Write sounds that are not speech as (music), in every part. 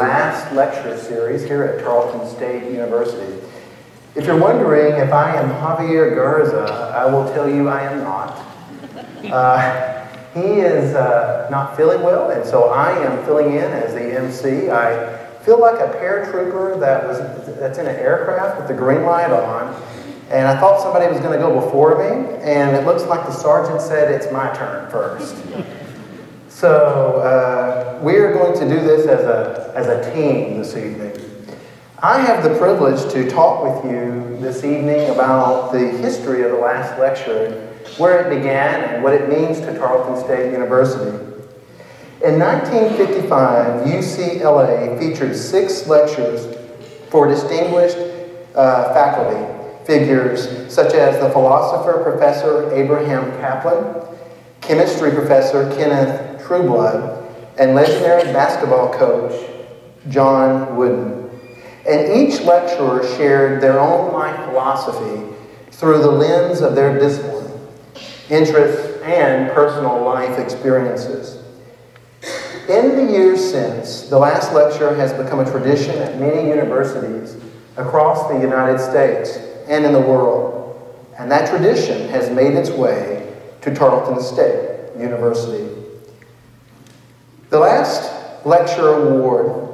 last lecture series here at Tarleton State University. If you're wondering if I am Javier Garza, I will tell you I am not. Uh, he is uh, not feeling well, and so I am filling in as the MC. I feel like a paratrooper that was that's in an aircraft with the green light on, and I thought somebody was going to go before me, and it looks like the sergeant said it's my turn first. So uh, we are going to do this as a, as a team this evening. I have the privilege to talk with you this evening about the history of the last lecture, where it began and what it means to Tarleton State University. In 1955, UCLA featured six lectures for distinguished uh, faculty figures such as the philosopher Professor Abraham Kaplan, chemistry professor Kenneth Trueblood, and legendary basketball coach John Wooden. And each lecturer shared their own life philosophy through the lens of their discipline, interests, and personal life experiences. In the years since, the last lecture has become a tradition at many universities across the United States and in the world. And that tradition has made its way to Tarleton State University. The last lecture award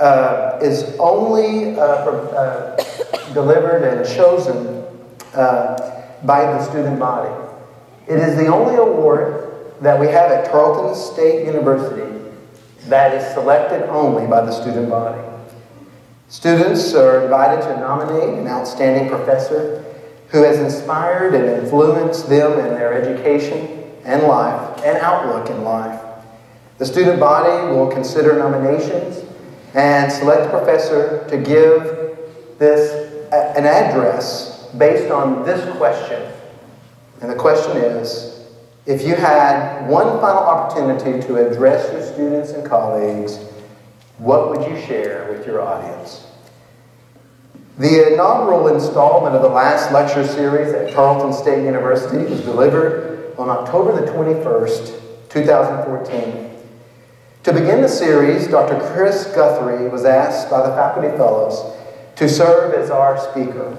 uh, is only uh, uh, delivered and chosen uh, by the student body. It is the only award that we have at Tarleton State University that is selected only by the student body. Students are invited to nominate an outstanding professor who has inspired and influenced them in their education and life and outlook in life. The student body will consider nominations and select a professor to give this an address based on this question. And the question is, if you had one final opportunity to address your students and colleagues, what would you share with your audience? The inaugural installment of the last lecture series at Tarleton State University was delivered on October the 21st, 2014 to begin the series, Dr. Chris Guthrie was asked by the Faculty Fellows to serve as our speaker.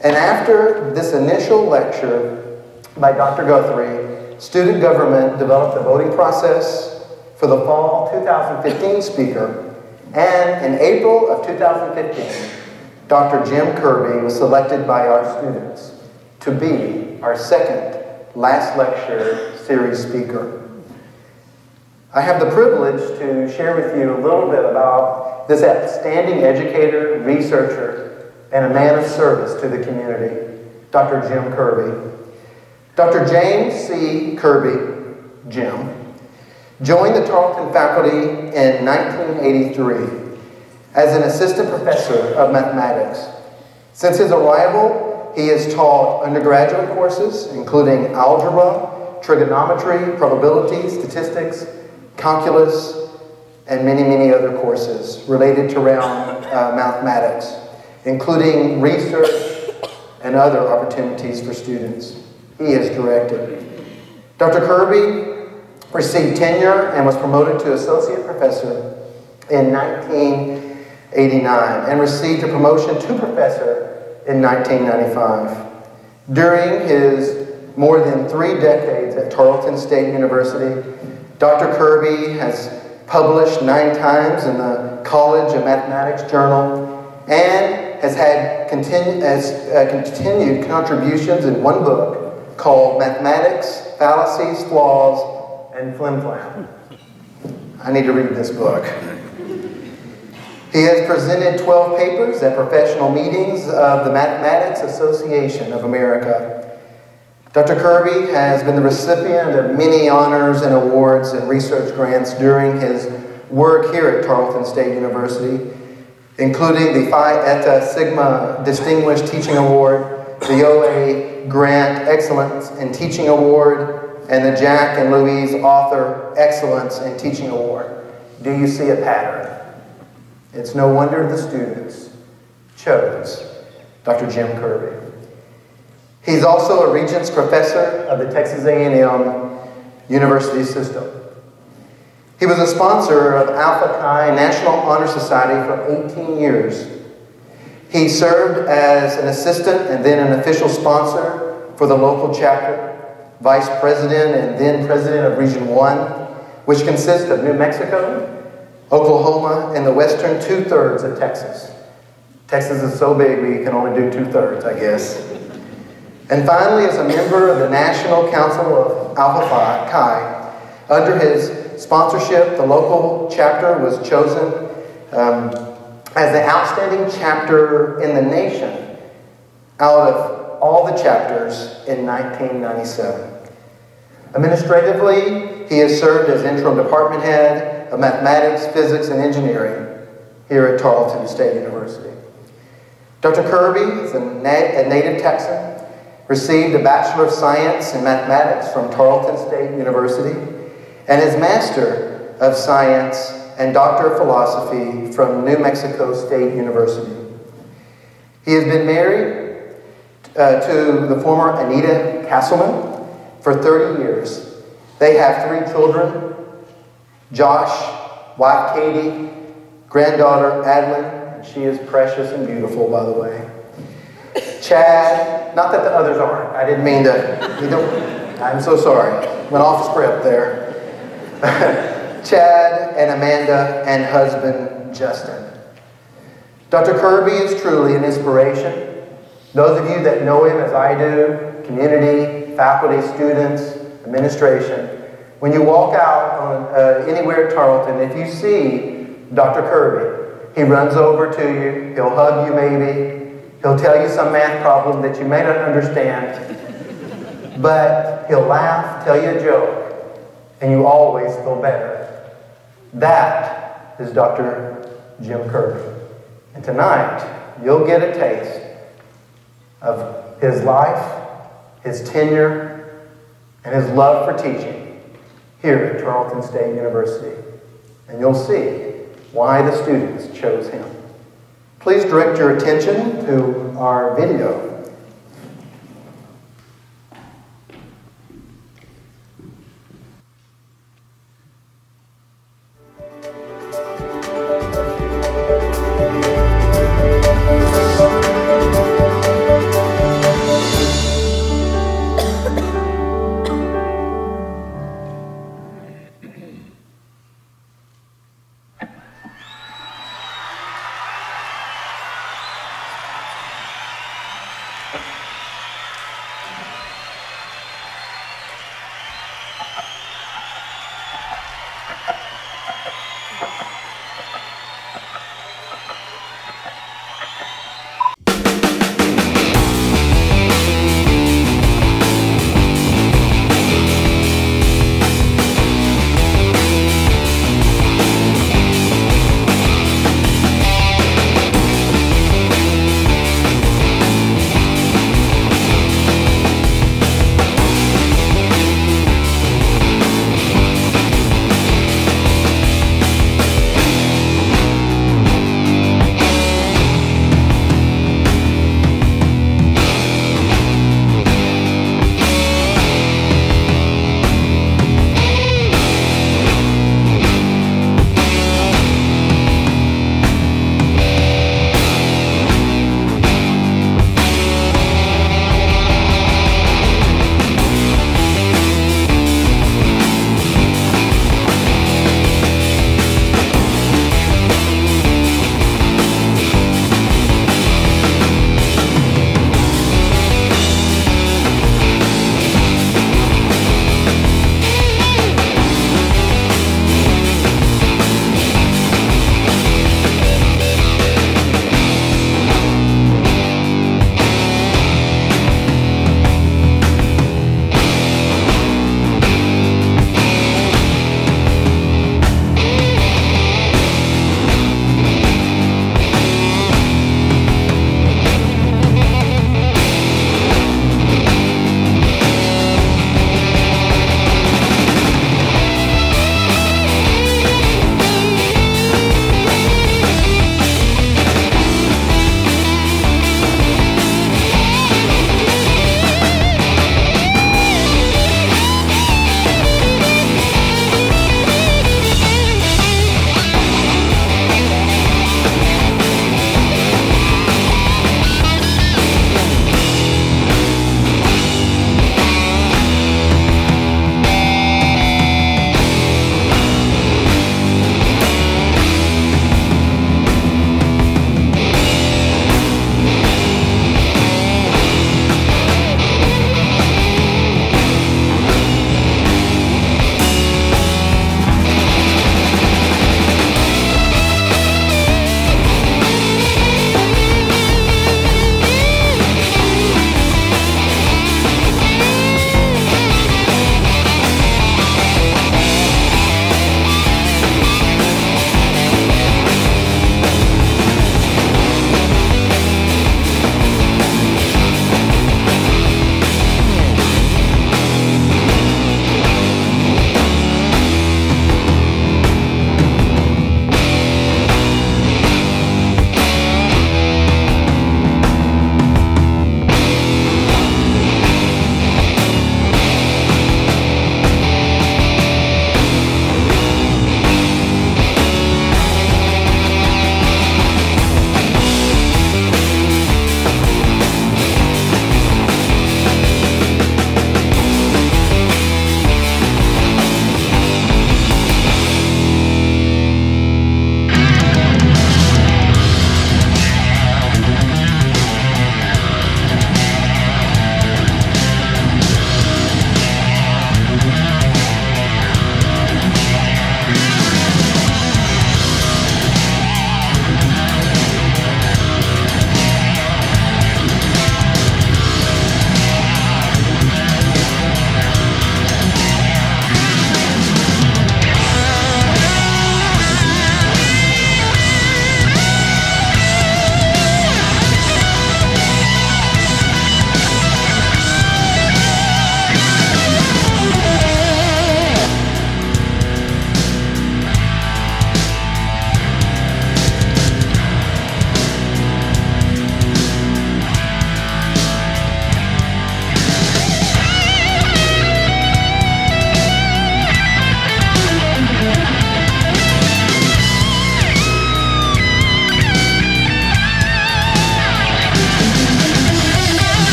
And after this initial lecture by Dr. Guthrie, student government developed a voting process for the fall 2015 speaker. And in April of 2015, Dr. Jim Kirby was selected by our students to be our second last lecture series speaker. I have the privilege to share with you a little bit about this outstanding educator, researcher, and a man of service to the community, Dr. Jim Kirby. Dr. James C. Kirby, Jim, joined the Tarleton faculty in 1983 as an assistant professor of mathematics. Since his arrival, he has taught undergraduate courses, including algebra, trigonometry, probability, statistics, calculus, and many, many other courses related to round uh, mathematics, including research and other opportunities for students. He has directed. Dr. Kirby received tenure and was promoted to associate professor in 1989 and received a promotion to professor in 1995. During his more than three decades at Tarleton State University, Dr. Kirby has published nine times in the College of Mathematics Journal and has had continu- has, uh, continued contributions in one book called Mathematics, Fallacies, Flaws, and Flimflam. I need to read this book. He has presented 12 papers at professional meetings of the Mathematics Association of America Dr. Kirby has been the recipient of many honors and awards and research grants during his work here at Tarleton State University, including the Phi Eta Sigma Distinguished Teaching Award, the OA Grant Excellence in Teaching Award, and the Jack and Louise Arthur Excellence in Teaching Award. Do you see a pattern? It's no wonder the students chose Dr. Jim Kirby. He's also a Regents Professor of the Texas A&M University System. He was a sponsor of Alpha Chi National Honor Society for 18 years. He served as an assistant and then an official sponsor for the local chapter, vice president and then president of Region 1, which consists of New Mexico, Oklahoma, and the western two thirds of Texas. Texas is so big we can only do two thirds, I guess. And finally, as a member of the National Council of Alpha Phi Chi, under his sponsorship, the local chapter was chosen um, as the outstanding chapter in the nation out of all the chapters in 1997. Administratively, he has served as interim department head of mathematics, physics, and engineering here at Tarleton State University. Dr. Kirby is a, a native Texan received a Bachelor of Science in Mathematics from Tarleton State University, and his Master of Science and Doctor of Philosophy from New Mexico State University. He has been married uh, to the former Anita Castleman for 30 years. They have three children Josh, wife Katie, granddaughter Adeline, and she is precious and beautiful, by the way. Chad, not that the others aren't. I didn't mean to. I'm so sorry. Went off script there. (laughs) Chad and Amanda and husband Justin. Dr. Kirby is truly an inspiration. Those of you that know him as I do, community, faculty, students, administration, when you walk out on, uh, anywhere at Tarleton, if you see Dr. Kirby, he runs over to you, he'll hug you maybe, He'll tell you some math problem that you may not understand, but he'll laugh, tell you a joke, and you always feel better. That is Dr. Jim Kirby. And tonight, you'll get a taste of his life, his tenure, and his love for teaching here at Tarleton State University. And you'll see why the students chose him. Please direct your attention to our video.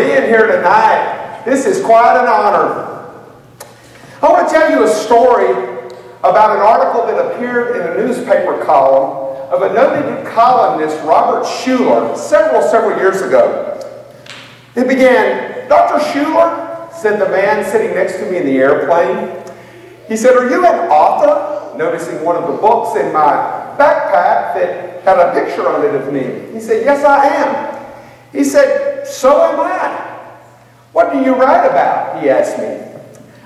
Being here tonight. This is quite an honor. I want to tell you a story about an article that appeared in a newspaper column of a noted columnist, Robert Schuller, several, several years ago. It began, Dr. Schuller, said the man sitting next to me in the airplane. He said, Are you an author? Noticing one of the books in my backpack that had a picture on it of me. He said, Yes, I am. He said, So am I. What do you write about? He asked me.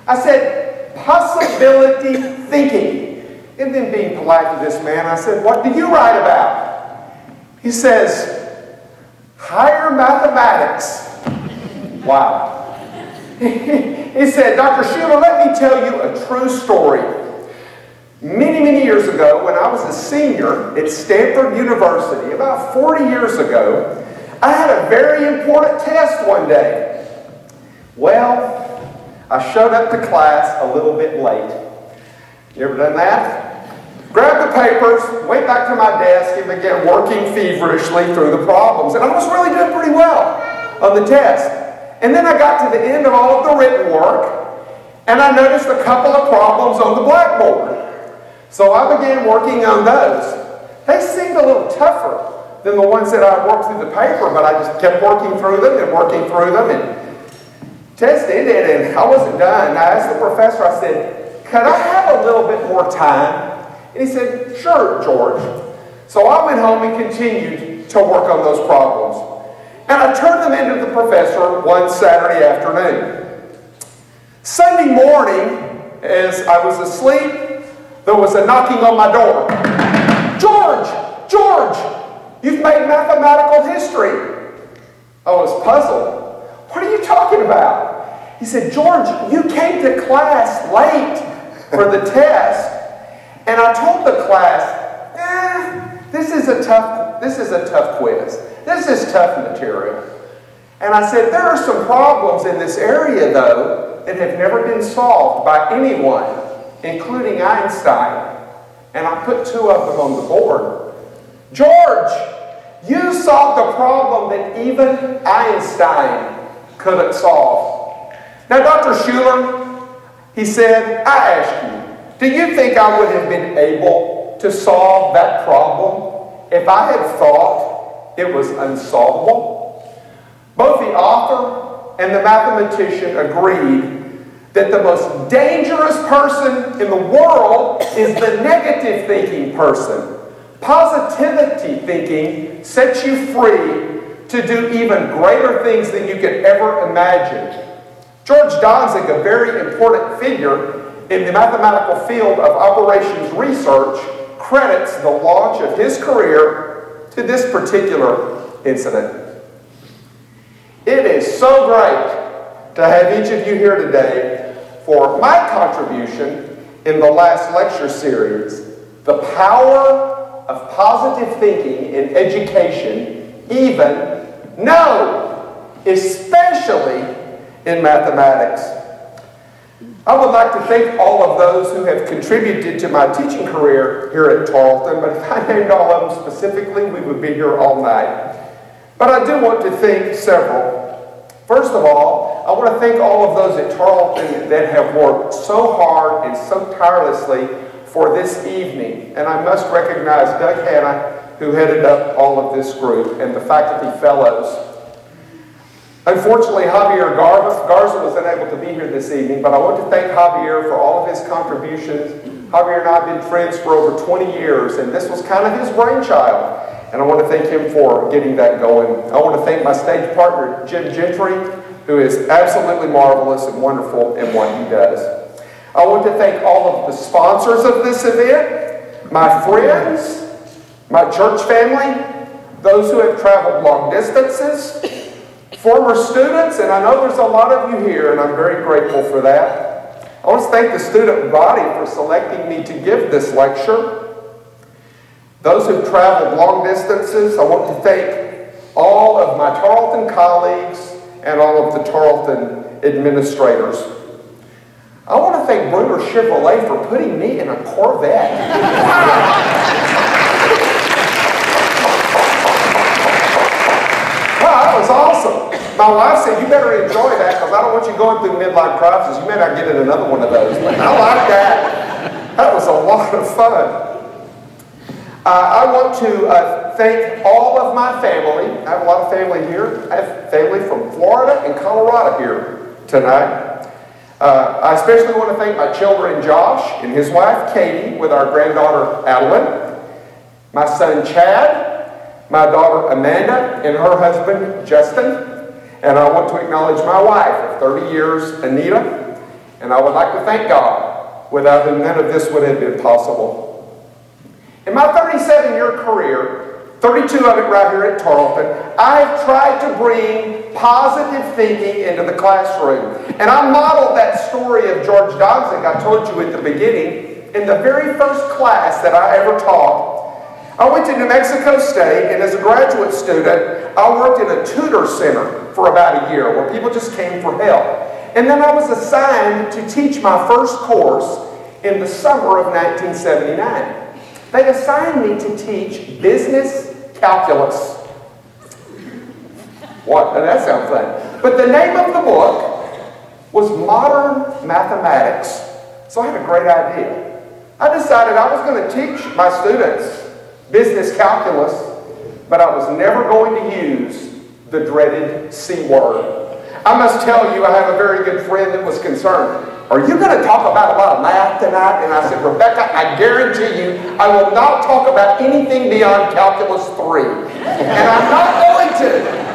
I said, Possibility thinking. And then, being polite to this man, I said, What do you write about? He says, Higher mathematics. Wow. (laughs) he said, Dr. Schuller, let me tell you a true story. Many, many years ago, when I was a senior at Stanford University, about 40 years ago, I had a very important test one day. Well, I showed up to class a little bit late. You ever done that? Grabbed the papers, went back to my desk, and began working feverishly through the problems. And I was really doing pretty well on the test. And then I got to the end of all of the written work, and I noticed a couple of problems on the blackboard. So I began working on those. They seemed a little tougher than the ones that I worked through the paper, but I just kept working through them and working through them. And test ended, and I wasn't done. I asked the professor, I said, could I have a little bit more time? And he said, sure, George. So I went home and continued to work on those problems. And I turned them into the professor one Saturday afternoon. Sunday morning, as I was asleep, there was a knocking on my door. George! George! You've made mathematical history. I was puzzled. What are you talking about? He said, George, you came to class late for the test. And I told the class, eh, this is a tough, this is a tough quiz. This is tough material. And I said, there are some problems in this area, though, that have never been solved by anyone, including Einstein. And I put two of them on the board. George, you solved a problem that even Einstein couldn't solve. Now, Dr. Schuller, he said, I ask you, do you think I would have been able to solve that problem if I had thought it was unsolvable? Both the author and the mathematician agreed that the most dangerous person in the world is the negative thinking person. Positivity thinking sets you free to do even greater things than you could ever imagine. George Dantzig, a very important figure, in the mathematical field of operations research credits the launch of his career to this particular incident. It is so great to have each of you here today for my contribution in the last lecture series, The Power of Positive Thinking in Education, even, no, especially in mathematics. I would like to thank all of those who have contributed to my teaching career here at Tarleton, but if I named all of them specifically, we would be here all night. But I do want to thank several. First of all, I want to thank all of those at Tarleton that have worked so hard and so tirelessly for this evening. And I must recognize Doug Hanna, who headed up all of this group, and the faculty fellows Unfortunately, Javier Garza was unable to be here this evening, but I want to thank Javier for all of his contributions. Javier and I have been friends for over 20 years, and this was kind of his brainchild. And I want to thank him for getting that going. I want to thank my stage partner, Jim Gentry, who is absolutely marvelous and wonderful in what he does. I want to thank all of the sponsors of this event, my friends, my church family, those who have traveled long distances, former students, and I know there's a lot of you here, and I'm very grateful for that. I want to thank the student body for selecting me to give this lecture. Those who've traveled long distances, I want to thank all of my Tarleton colleagues and all of the Tarleton administrators. I want to thank Bruner Chevrolet for putting me in a Corvette. (laughs) Wow, that was awesome. My wife said, you better enjoy that because I don't want you going through midlife crisis. You may not get in another one of those. But I like that. That was a lot of fun. Uh, I want to uh, thank all of my family. I have a lot of family here. I have family from Florida and Colorado here tonight. Uh, I especially want to thank my children, Josh and his wife, Katie, with our granddaughter, Adeline, my son, Chad, my daughter Amanda and her husband Justin. And I want to acknowledge my wife of 30 years, Anita. And I would like to thank God, without him, none of this would have been possible. In my 37 year career, 32 of it right here at Tarleton, I've tried to bring positive thinking into the classroom. And I modeled that story of George Dantzig I told you at the beginning in the very first class that I ever taught I went to New Mexico State, and as a graduate student, I worked in a tutor center for about a year where people just came for help. And then I was assigned to teach my first course in the summer of 1979. They assigned me to teach business calculus. What? That sounds fun. But the name of the book was Modern Mathematics. So I had a great idea. I decided I was going to teach my students business calculus, but I was never going to use the dreaded C word. I must tell you, I have a very good friend that was concerned. Are you going to talk about a lot of math tonight? And I said, Rebecca, I guarantee you, I will not talk about anything beyond calculus 3. And I'm not going to. (laughs)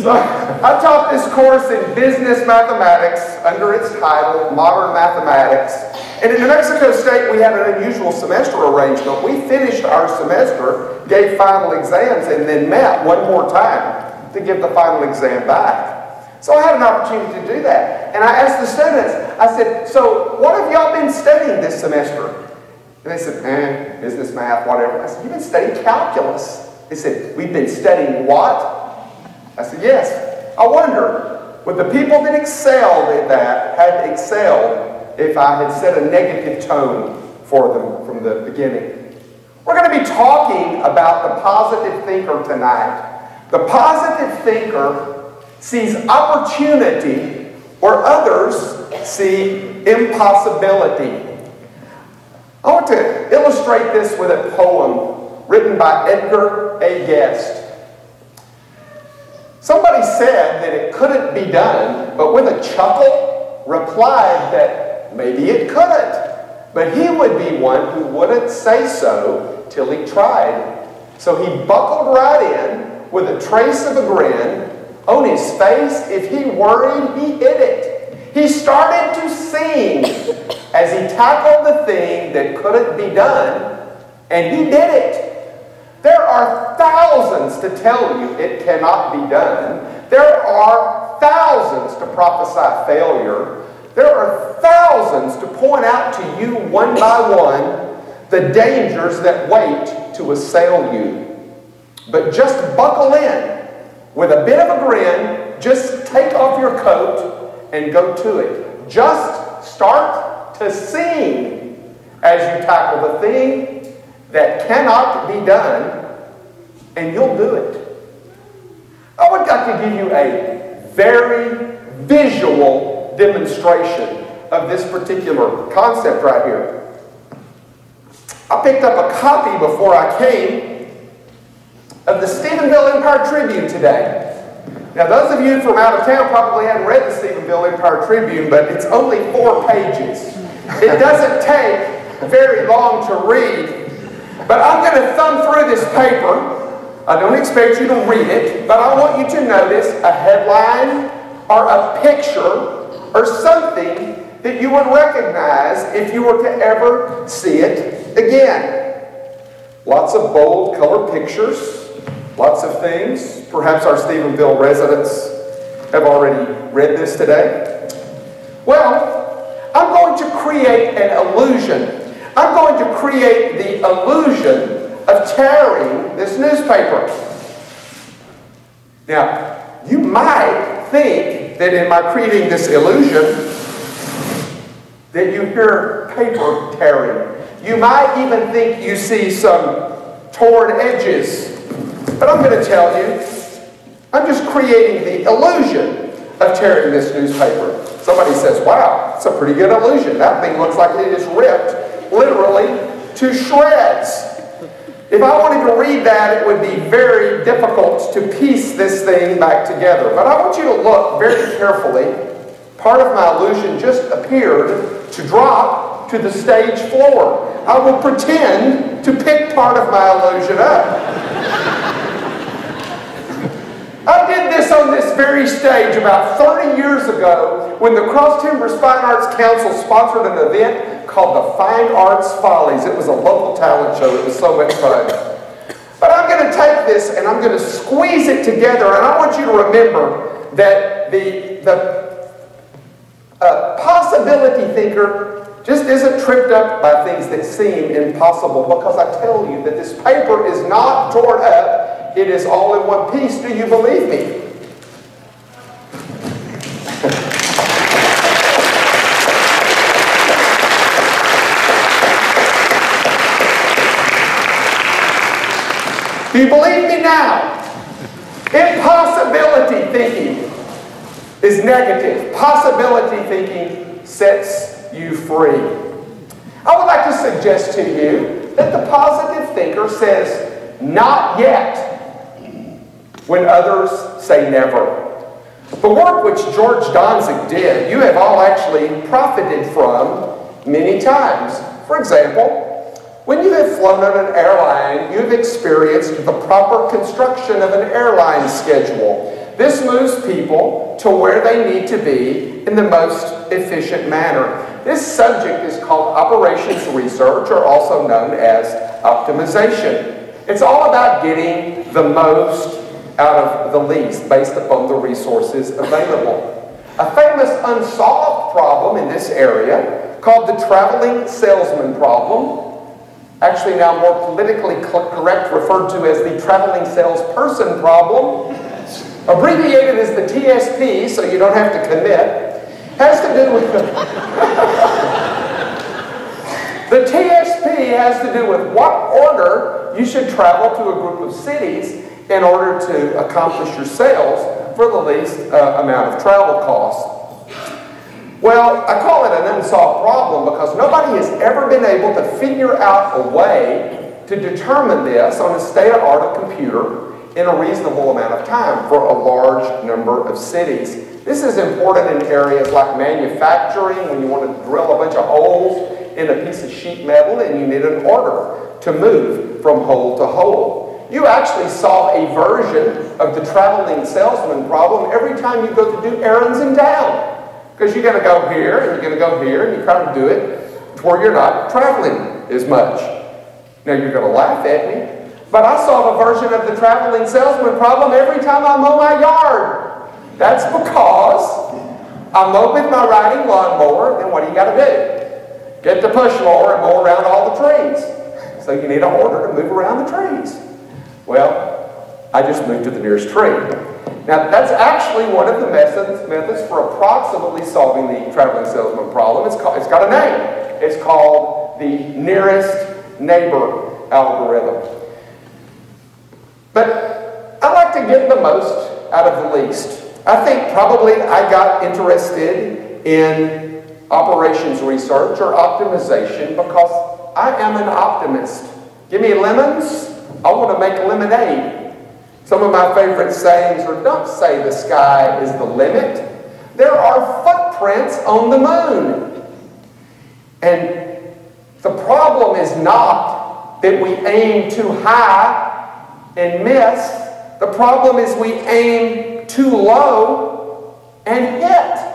So I taught this course in business mathematics under its title, Modern Mathematics. And in New Mexico State, we had an unusual semester arrangement. We finished our semester, gave final exams, and then met one more time to give the final exam back. So I had an opportunity to do that. And I asked the students, I said, so what have y'all been studying this semester? And they said, eh, business math, whatever. I said, you've been studying calculus. They said, we've been studying what? I said, yes. I wonder, would the people that excelled at that have excelled if I had set a negative tone for them from the beginning. We're going to be talking about the positive thinker tonight. The positive thinker sees opportunity where others see impossibility. I want to illustrate this with a poem written by Edgar A. Guest. Somebody said that it couldn't be done, but with a chuckle replied that Maybe it couldn't. But he would be one who wouldn't say so till he tried. So he buckled right in with a trace of a grin on his face. If he worried, he hid it. He started to sing as he tackled the thing that couldn't be done, and he did it. There are thousands to tell you it cannot be done. There are thousands to prophesy failure. There are thousands to point out to you one by one the dangers that wait to assail you. But just buckle in with a bit of a grin, just take off your coat and go to it. Just start to sing as you tackle the thing that cannot be done, and you'll do it. I would like to give you a very visual demonstration of this particular concept right here. I picked up a copy before I came of the Stephenville Empire Tribune today. Now, those of you from out of town probably haven't read the Stephenville Empire Tribune, but it's only four pages. It doesn't take very long to read. But I'm going to thumb through this paper. I don't expect you to read it, but I want you to notice a headline or a picture or something that you would recognize if you were to ever see it again. Lots of bold color pictures, lots of things. Perhaps our Stephenville residents have already read this today. Well, I'm going to create an illusion. I'm going to create the illusion of tearing this newspaper. Now, you might think that in my creating this illusion, that you hear paper tearing. You might even think you see some torn edges. But I'm going to tell you, I'm just creating the illusion of tearing this newspaper. Somebody says, wow, it's a pretty good illusion. That thing looks like it is ripped, literally, to shreds. If I wanted to read that, it would be very difficult to piece this thing back together. But I want you to look very carefully. Part of my illusion just appeared to drop to the stage floor. I will pretend to pick part of my illusion up. I did this on this very stage about 30 years ago when the Cross Timbers Fine Arts Council sponsored an event called the Fine Arts Follies. It was a local talent show. It was so much fun. But I'm going to take this and I'm going to squeeze it together. And I want you to remember that the, the uh, possibility thinker just isn't tripped up by things that seem impossible because I tell you that this paper is not torn up it is all in one piece. Do you believe me? Do you believe me now? Impossibility thinking is negative. Possibility thinking sets you free. I would like to suggest to you that the positive thinker says, not yet when others say never. The work which George Dantzig did, you have all actually profited from many times. For example, when you have flown on an airline, you've experienced the proper construction of an airline schedule. This moves people to where they need to be in the most efficient manner. This subject is called operations research, or also known as optimization. It's all about getting the most out of the least based upon the resources available. A famous unsolved problem in this area called the traveling salesman problem, actually now more politically correct referred to as the traveling salesperson problem, abbreviated as the TSP so you don't have to commit, has to do with the... (laughs) the TSP has to do with what order you should travel to a group of cities in order to accomplish your sales for the least uh, amount of travel costs. Well, I call it an unsolved problem because nobody has ever been able to figure out a way to determine this on a state-of-art computer in a reasonable amount of time for a large number of cities. This is important in areas like manufacturing when you want to drill a bunch of holes in a piece of sheet metal and you need an order to move from hole to hole. You actually solve a version of the traveling salesman problem every time you go to do errands in town. Because you're going to go here and you're going to go here and you try to do it where you're not traveling as much. Now you're going to laugh at me, but I solve a version of the traveling salesman problem every time I mow my yard. That's because I mow with my riding lawnmower, then what do you got to do? Get the push mower and mow around all the trees. So you need an order to move around the trees. Well, I just moved to the nearest tree. Now, that's actually one of the methods, methods for approximately solving the traveling salesman problem. It's, called, it's got a name. It's called the nearest neighbor algorithm. But I like to get the most out of the least. I think probably I got interested in operations research or optimization because I am an optimist. Give me lemons, I want to make lemonade. Some of my favorite sayings are don't say the sky is the limit. There are footprints on the moon. And the problem is not that we aim too high and miss. The problem is we aim too low and hit.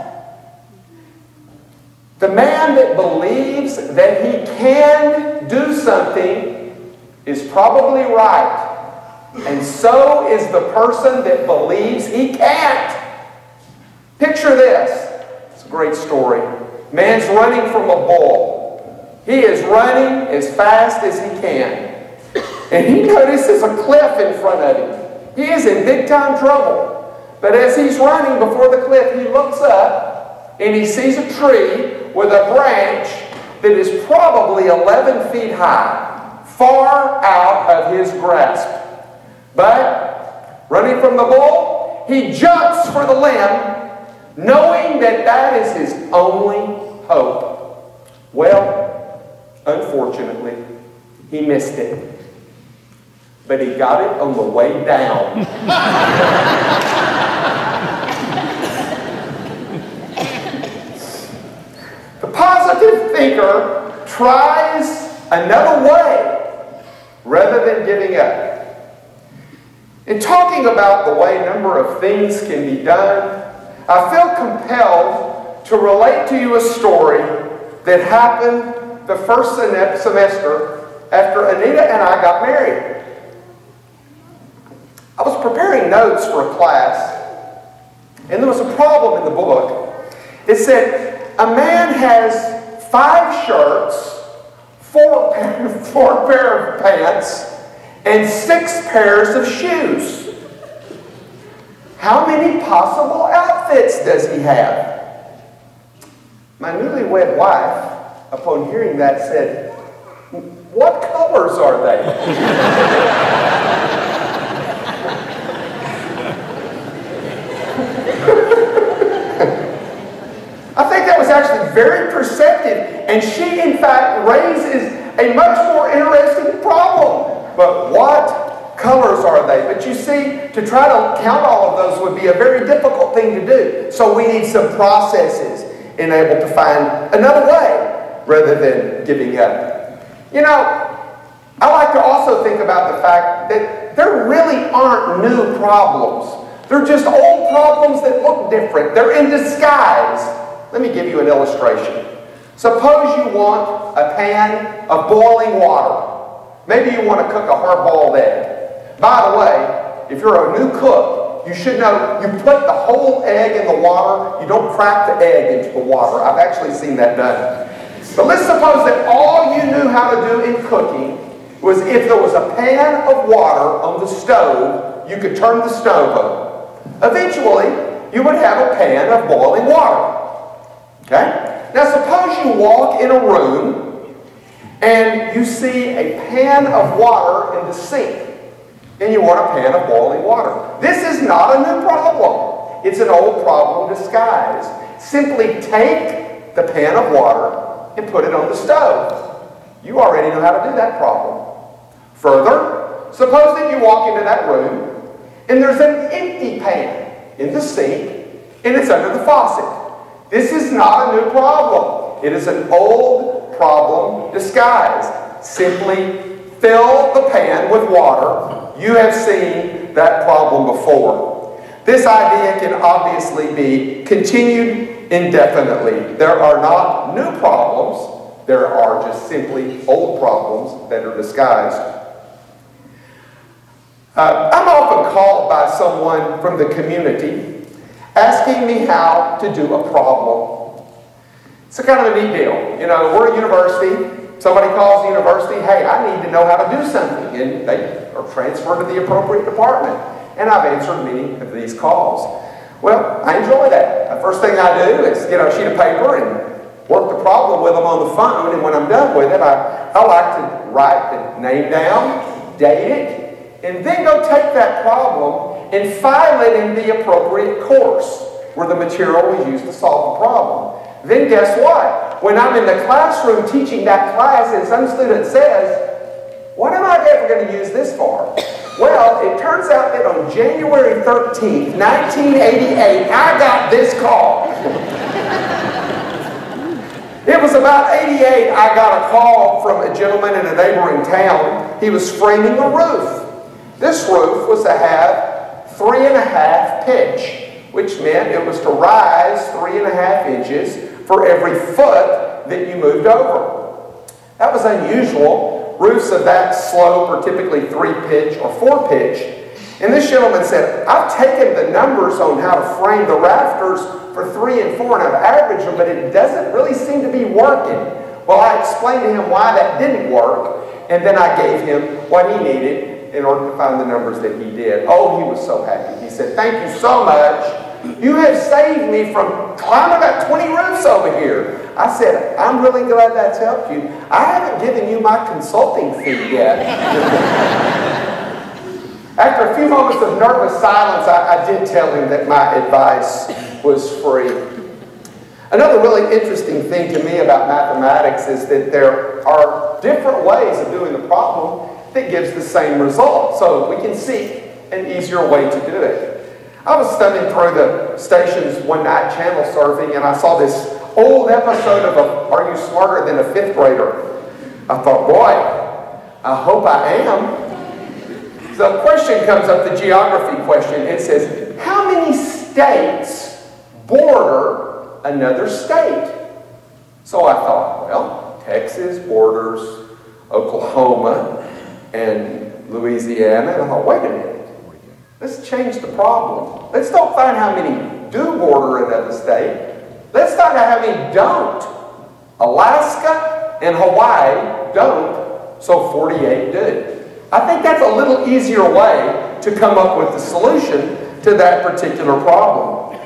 The man that believes that he can do something is probably right. And so is the person that believes he can't. Picture this. It's a great story. Man's running from a bull. He is running as fast as he can. And he notices a cliff in front of him. He is in big time trouble. But as he's running before the cliff, he looks up and he sees a tree with a branch that is probably 11 feet high, far out of his grasp. But running from the bull, he jumps for the limb, knowing that that is his only hope. Well, unfortunately, he missed it. But he got it on the way down. (laughs) the positive thinker tries another way rather than giving up. In talking about the way a number of things can be done, I feel compelled to relate to you a story that happened the first semester after Anita and I got married. I was preparing notes for a class, and there was a problem in the book. It said, a man has five shirts, four, (laughs) four pair of pants, and six pairs of shoes. How many possible outfits does he have? My newlywed wife, upon hearing that, said, What colors are they? (laughs) I think that was actually very perceptive, and she, in fact, raises a much more interesting problem. But what colors are they? But you see, to try to count all of those would be a very difficult thing to do. So we need some processes in able to find another way rather than giving up. You know, I like to also think about the fact that there really aren't new problems. They're just old problems that look different. They're in disguise. Let me give you an illustration. Suppose you want a pan of boiling water. Maybe you want to cook a hard-boiled egg. By the way, if you're a new cook, you should know you put the whole egg in the water. You don't crack the egg into the water. I've actually seen that done. But let's suppose that all you knew how to do in cooking was if there was a pan of water on the stove, you could turn the stove on. Eventually, you would have a pan of boiling water. Okay? Now suppose you walk in a room and you see a pan of water in the sink and you want a pan of boiling water. This is not a new problem. It's an old problem disguised. Simply take the pan of water and put it on the stove. You already know how to do that problem. Further, suppose that you walk into that room and there's an empty pan in the sink and it's under the faucet. This is not a new problem. It is an old problem disguised. Simply fill the pan with water. You have seen that problem before. This idea can obviously be continued indefinitely. There are not new problems. There are just simply old problems that are disguised. Uh, I'm often called by someone from the community asking me how to do a problem. It's a kind of a neat deal. You know, we're a university. Somebody calls the university, hey, I need to know how to do something. And they are transferred to the appropriate department. And I've answered many of these calls. Well, I enjoy that. The first thing I do is get a sheet of paper and work the problem with them on the phone. And when I'm done with it, I, I like to write the name down, date it, and then go take that problem and file it in the appropriate course where the material was used to solve the problem. Then guess what? When I'm in the classroom teaching that class and some student says, what am I ever going to use this for? Well, it turns out that on January 13th, 1988, I got this call. it was about 88, I got a call from a gentleman in a neighboring town. He was framing a roof. This roof was to have three and a half pitch, which meant it was to rise three and a half inches for every foot that you moved over. That was unusual. Roofs of that slope are typically three pitch or four pitch. And this gentleman said, I've taken the numbers on how to frame the rafters for three and four, and I've averaged them, but it doesn't really seem to be working. Well, I explained to him why that didn't work, and then I gave him what he needed, in order to find the numbers that he did. Oh, he was so happy. He said, Thank you so much. You have saved me from climbing about 20 roofs over here. I said, I'm really glad that's helped you. I haven't given you my consulting fee yet. (laughs) After a few moments of nervous silence, I, I did tell him that my advice was free. Another really interesting thing to me about mathematics is that there are different ways of doing the problem that gives the same result. So we can seek an easier way to do it. I was studying through the stations one night, channel surfing, and I saw this old episode of a, Are You Smarter Than a Fifth Grader? I thought, boy, I hope I am. So the question comes up, the geography question. It says, How many states border another state? So I thought, well, Texas borders Oklahoma and Louisiana. And I thought, wait a minute. Let's change the problem. Let's don't find how many do border another state. Let's find out how many don't. Alaska and Hawaii don't, so 48 do. I think that's a little easier way to come up with the solution to that particular problem.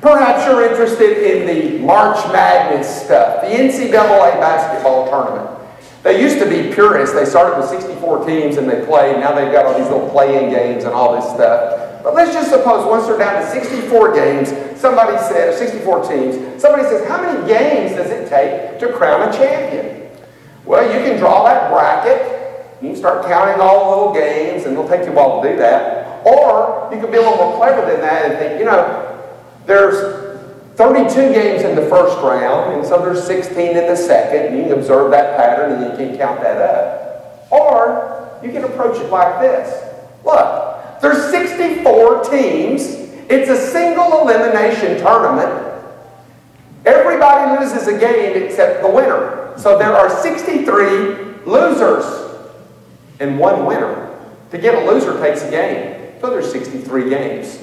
Perhaps you're interested in the March Madness stuff, the NCAA basketball tournament. They used to be purists. They started with 64 teams and they played. Now they've got all these little playing games and all this stuff. But let's just suppose once they're down to 64 games, somebody says, 64 teams, somebody says, how many games does it take to crown a champion? Well, you can draw that bracket. You can start counting all the little games, and it'll take you a while to do that. Or you can be a little more clever than that and think, you know, there's 32 games in the first round, and so there's 16 in the second, and you can observe that pattern and you can count that up. Or you can approach it like this. Look, there's 64 teams. It's a single elimination tournament. Everybody loses a game except the winner. So there are 63 losers and one winner. To get a loser takes a game. So there's 63 games.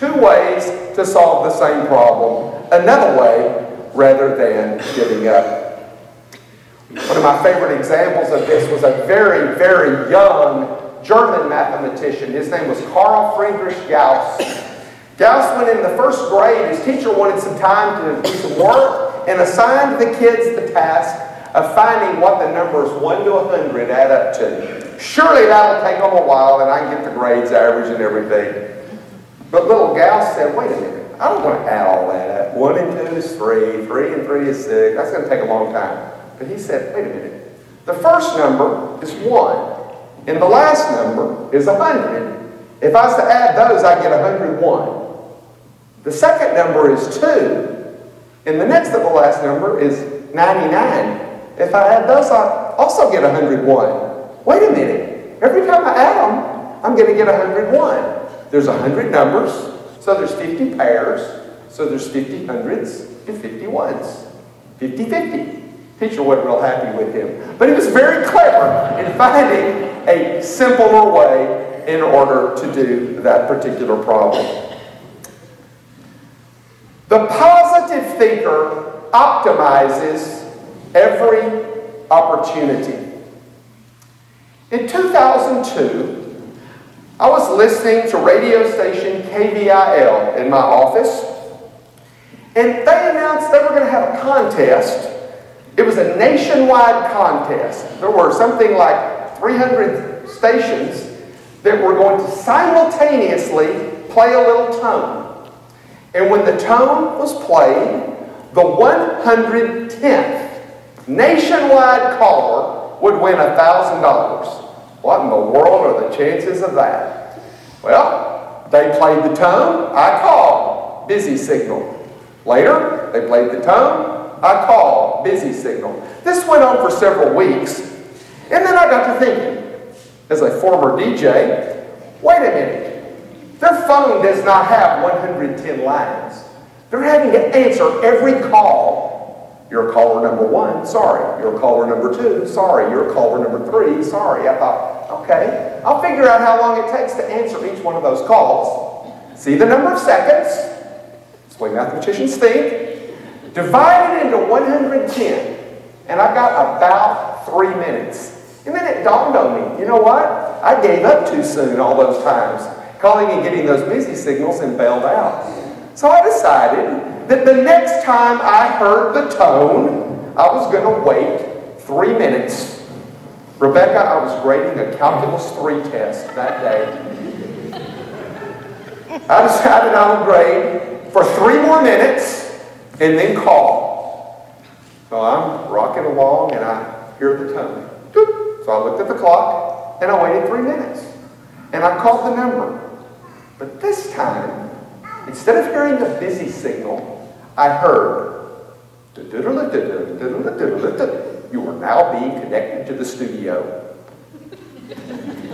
Two ways to solve the same problem, another way rather than giving up. One of my favorite examples of this was a very, very young German mathematician. His name was Carl Friedrich Gauss. Gauss went in the first grade. His teacher wanted some time to do some work and assigned the kids the task of finding what the numbers 1 to 100 add up to. Surely that'll take them a while and I can get the grades average and everything. But little Gauss said, wait a minute, I don't want to add all that up. One and two is three, three and three is six. That's going to take a long time. But he said, wait a minute. The first number is one, and the last number is a hundred. If I was to add those, I get 101. The second number is two, and the next to the last number is 99. If I add those, I also get 101. Wait a minute. Every time I add them, I'm going to get 101. There's 100 numbers, so there's 50 pairs, so there's 50 hundreds and 50 ones. 50-50. Teacher wasn't real happy with him. But he was very clever in finding a simpler way in order to do that particular problem. The positive thinker optimizes every opportunity. In 2002, I was listening to radio station KVIL in my office, and they announced they were going to have a contest. It was a nationwide contest. There were something like 300 stations that were going to simultaneously play a little tone. And when the tone was played, the 110th nationwide caller would win $1,000. What in the world are the chances of that? Well, they played the tone, I called, busy signal. Later, they played the tone, I called, busy signal. This went on for several weeks. And then I got to thinking, as a former DJ, wait a minute. Their phone does not have 110 lines. They're having to answer every call you're caller number one, sorry. You're caller number two, sorry. You're caller number three, sorry. I thought, okay, I'll figure out how long it takes to answer each one of those calls. See the number of seconds. That's the way mathematicians think. Divide it into 110, and I got about three minutes. And then it dawned on me, you know what? I gave up too soon all those times, calling and getting those busy signals and bailed out. So I decided that the next time I heard the tone, I was going to wait three minutes. Rebecca, I was grading a Calculus 3 test that day. I decided I would grade for three more minutes and then call. So I'm rocking along and I hear the tone. So I looked at the clock and I waited three minutes. And I called the number. But this time, instead of hearing the busy signal, I heard, you are now being connected to the studio.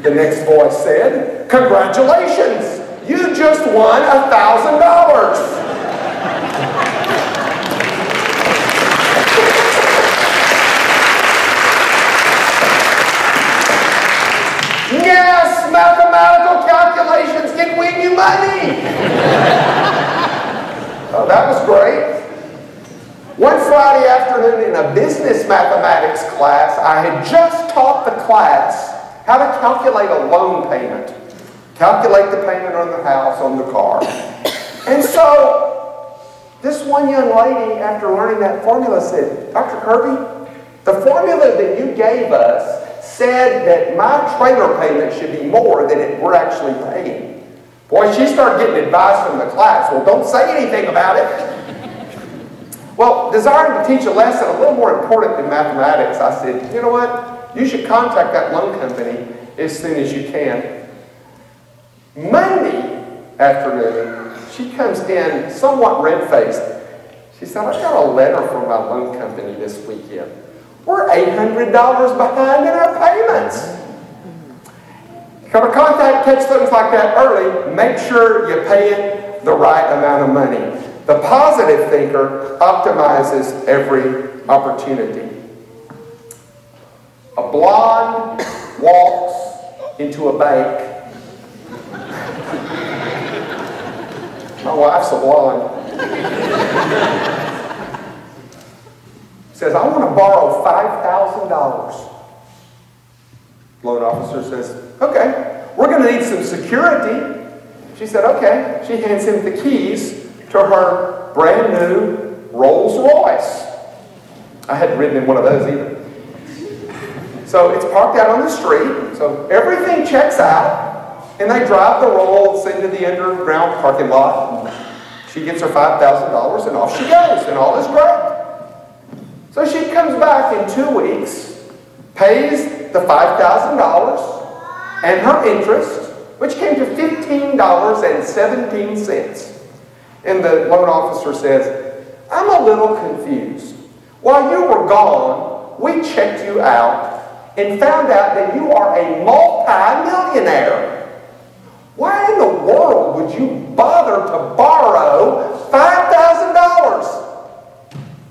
The next voice said, congratulations, you just won a $1,000. Oh, that was great. One Friday afternoon in a business mathematics class, I had just taught the class how to calculate a loan payment. Calculate the payment on the house, on the car. And so, this one young lady, after learning that formula, said, Dr. Kirby, the formula that you gave us said that my trailer payment should be more than it, we're actually paying. Boy, she started getting advice from the class. Well, don't say anything about it. well, desiring to teach a lesson a little more important than mathematics, I said, you know what? You should contact that loan company as soon as you can. Monday afternoon, she comes in somewhat red-faced. She said, I got a letter from my loan company this weekend. We're $800 behind in our payments. Come to contact, catch things like that early, make sure you pay it the right amount of money. The positive thinker optimizes every opportunity. A blonde walks into a bank. My wife's a blonde says, I want to borrow $5,000. Loan officer says, okay, we're going to need some security. She said, okay. She hands him the keys to her brand new Rolls Royce. I hadn't ridden in one of those either. So it's parked out on the street. So everything checks out. And they drive the Rolls into the underground parking lot. She gets her $5,000 and off she goes. And all is great. So she comes back in two weeks, pays the $5,000 and her interest, which came to $15.17. And the loan officer says, I'm a little confused. While you were gone, we checked you out and found out that you are a multi-millionaire. Why in the world would you bother to borrow $5,000?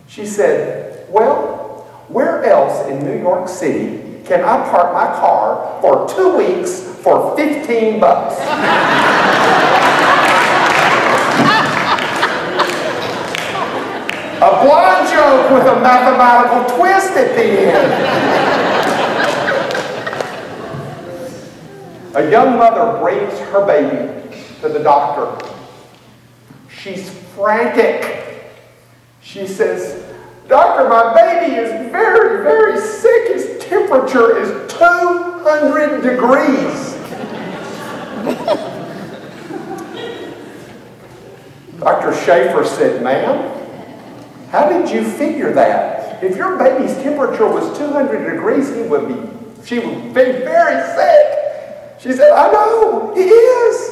She said, well, where else in New York City can I park my car for two weeks for 15 bucks? a blind joke with a mathematical twist at the end. A young mother brings her baby to the doctor. She's frantic. She says, Doctor, my baby is very, very sick. His temperature is 200 degrees. Dr. Schaefer said, Ma'am, how did you figure that? If your baby's temperature was 200 degrees, he would be, she would be very sick. She said, I know, he is.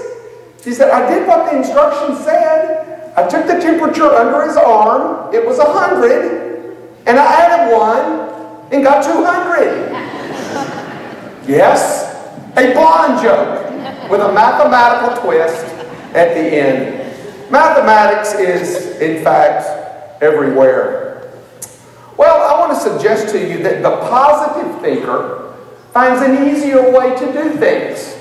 She said, I did what the instructions said. I took the temperature under his arm. It was 100. And I added one and got 200. yes, a blonde joke with a mathematical twist at the end. Mathematics is, in fact, everywhere. Well, I want to suggest to you that the positive thinker finds an easier way to do things.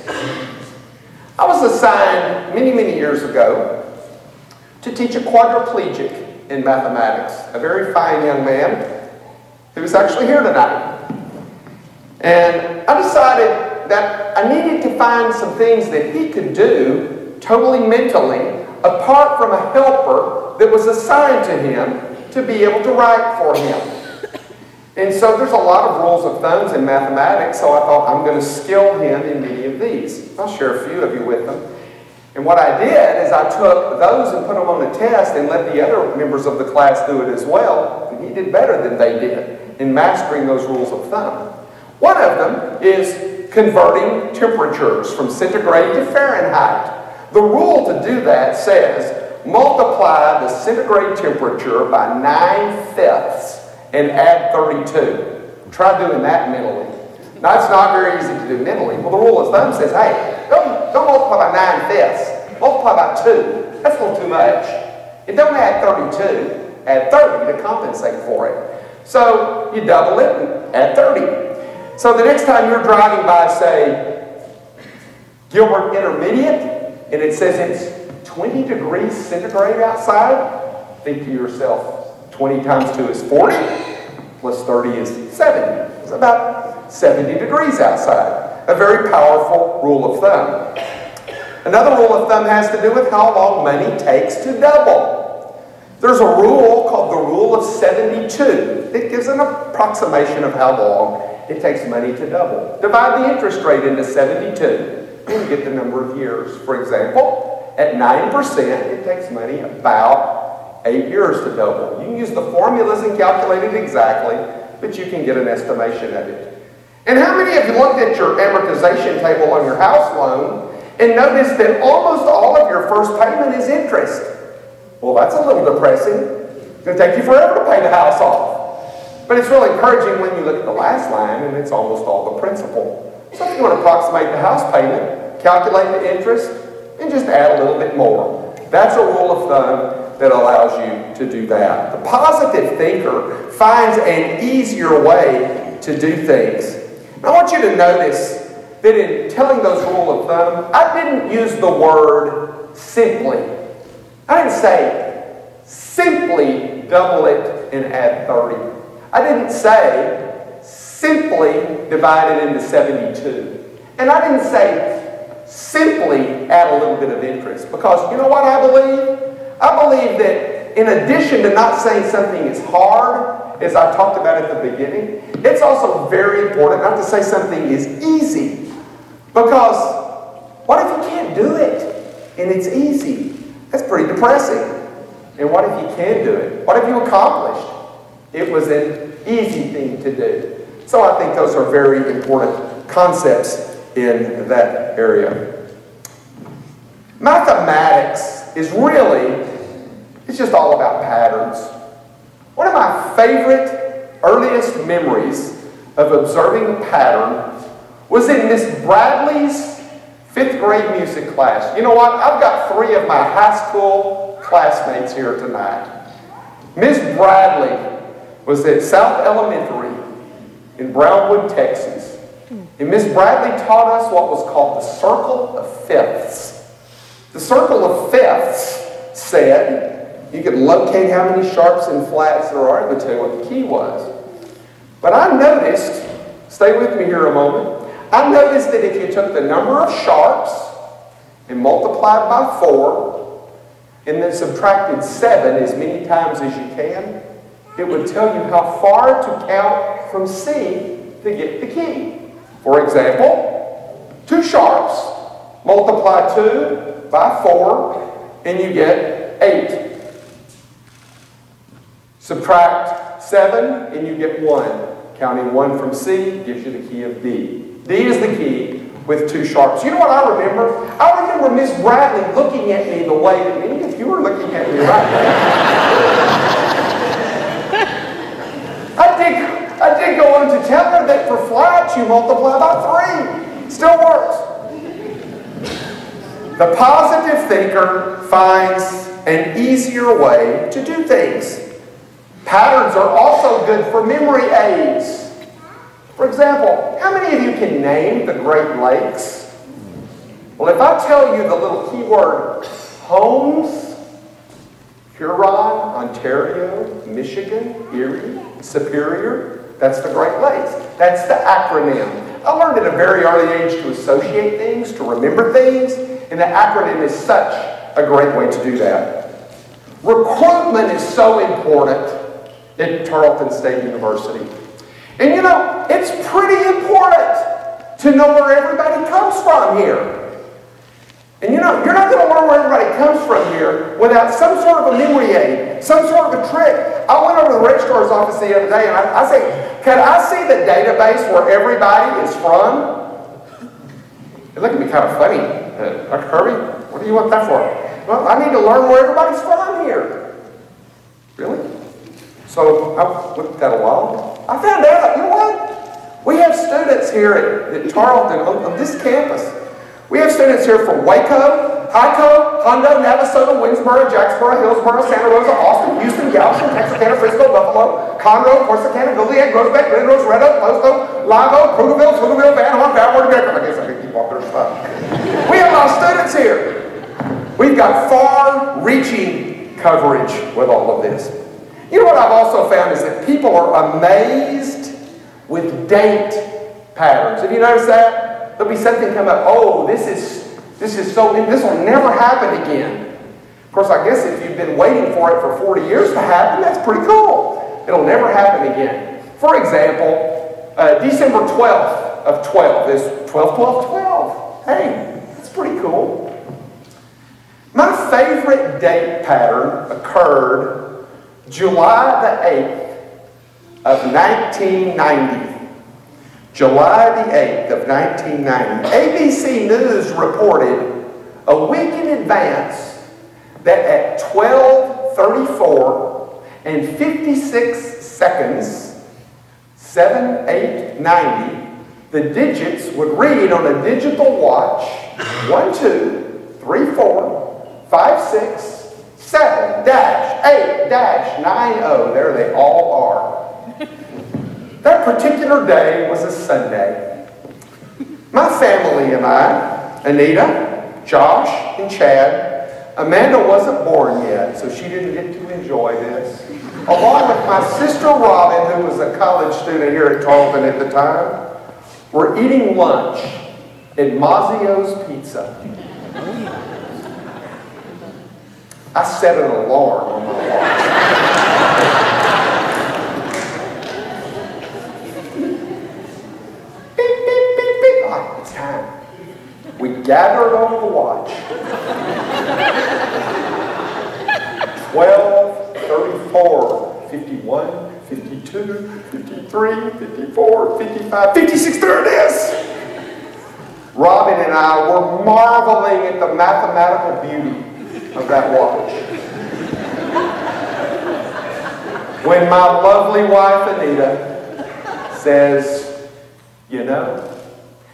I was assigned many, many years ago to teach a quadriplegic in mathematics, a very fine young man who's actually here tonight. And I decided that I needed to find some things that he could do totally mentally apart from a helper that was assigned to him to be able to write for him. And so there's a lot of rules of thumbs in mathematics, so I thought I'm going to skill him in many of these. I'll share a few of you with them. And what I did is I took those and put them on a test and let the other members of the class do it as well. And he did better than they did in mastering those rules of thumb. One of them is converting temperatures from centigrade to Fahrenheit. The rule to do that says multiply the centigrade temperature by 9 fifths and add 32. Try doing that mentally. Now, it's not very easy to do mentally. Well, the rule of thumb says, hey, don't, don't multiply by 9 fifths. Multiply by 2. That's a little too much. And don't add 32. Add 30 to compensate for it. So you double it and add 30. So the next time you're driving by, say, Gilbert Intermediate, and it says it's 20 degrees centigrade outside, think to yourself, 20 times 2 is 40, plus 30 is 70. It's about 70 degrees outside. A very powerful rule of thumb. Another rule of thumb has to do with how long money takes to double. There's a rule called the rule of 72 It gives an approximation of how long it takes money to double. Divide the interest rate into 72 and you get the number of years. For example, at 9%, it takes money about eight years to double. You can use the formulas and calculate it exactly, but you can get an estimation of it. And how many of you looked at your amortization table on your house loan and noticed that almost all of your first payment is interest? Well, that's a little depressing. It's going to take you forever to pay the house off. But it's really encouraging when you look at the last line and it's almost all the principal. So if you want to approximate the house payment, calculate the interest, and just add a little bit more. That's a rule of thumb that allows you to do that. The positive thinker finds an easier way to do things. I want you to notice that in telling those rule of thumb, I didn't use the word simply. I didn't say simply double it and add 30. I didn't say simply divide it into 72. And I didn't say simply add a little bit of interest because you know what I believe? I believe that in addition to not saying something is hard, as I talked about at the beginning, it's also very important not to say something is easy. Because what if you can't do it and it's easy? That's pretty depressing. And what if you can do it? What have you accomplished? It was an easy thing to do. So I think those are very important concepts in that area. Mathematics is really it's just all about patterns. One of my favorite, earliest memories of observing pattern was in Miss Bradley's fifth grade music class. You know what? I've got three of my high school classmates here tonight. Miss Bradley was at South Elementary in Brownwood, Texas. And Miss Bradley taught us what was called the circle of fifths. The circle of fifths said you could locate how many sharps and flats there are. Would tell you what the key was. But I noticed, stay with me here a moment, I noticed that if you took the number of sharps and multiplied by 4, and then subtracted 7 as many times as you can, it would tell you how far to count from C to get the key. For example, 2 sharps, multiply 2 by 4, and you get 8. Subtract 7 and you get 1. Counting 1 from C gives you the key of D. D is the key with two sharps. You know what I remember? I remember Miss Bradley looking at me the way that many of you are looking at me right now. I did, I did go on to tell her that for flats you multiply by 3. Still works. The positive thinker finds an easier way to do things. Patterns are also good for memory aids. For example, how many of you can name the Great Lakes? Well, if I tell you the little keyword HOMES, Huron, Ontario, Michigan, Erie, Superior, that's the Great Lakes. That's the acronym. I learned at a very early age to associate things, to remember things, and the acronym is such a great way to do that. Recruitment is so important at Tarleton State University. And you know, it's pretty important to know where everybody comes from here. And you know, you're not going to learn where everybody comes from here without some sort of a memory aid, some sort of a trick. I went over to the registrar's office the other day and I, I said, can I see the database where everybody is from? It looked at me kind of funny. Uh, Dr. Kirby, what do you want that for? Well, I need to learn where everybody's from here. Really? So I looked at that a while. I found out, you know what? We have students here at, at Tarleton on, on this campus. We have students here from Waco, Hico, Hondo, Navasota, Winnsboro, Jacksboro, Hillsboro, Santa Rosa, Austin, Houston, Galveston, Texarkana, Frisco, Buffalo, Conroe, Corsicana, Goliad, Groesbeck, Glen Rose, Red Oak, Posto, Oak, Krugerville, Pflugerville, Van Horn, Valverde, Decker. I guess I could keep walking. We have a lot of students here. We've got far-reaching coverage with all of this. You know what I've also found is that people are amazed with date patterns. Have you noticed that? There'll be something come up, oh, this is this is so this will never happen again. Of course, I guess if you've been waiting for it for 40 years to happen, that's pretty cool. It'll never happen again. For example, uh, December 12th of 12 is 12, 12, 12. Hey, that's pretty cool. My favorite date pattern occurred July the 8th of 1990. July the 8th of 1990. ABC News reported a week in advance that at 12:34 and 56 seconds, 7, 8, 90, the digits would read on a digital watch 1, 2, 3, 4, Five, six, seven, dash, eight, dash, nine, oh. There they all are. that particular day was a Sunday. My family and I, Anita, Josh, and Chad, Amanda wasn't born yet, so she didn't get to enjoy this. Along with my sister Robin, who was a college student here at Tarleton at the time, we're eating lunch at Mazzio's Pizza. I set an alarm on my watch. beep, beep, beep, beep. Ah, it's time. We gathered on the watch. 12, 34, 51, 52, 53, 54, 55, 56. There it is. Robin and I were marveling at the mathematical beauty of that watch. when my lovely wife Anita says, you know,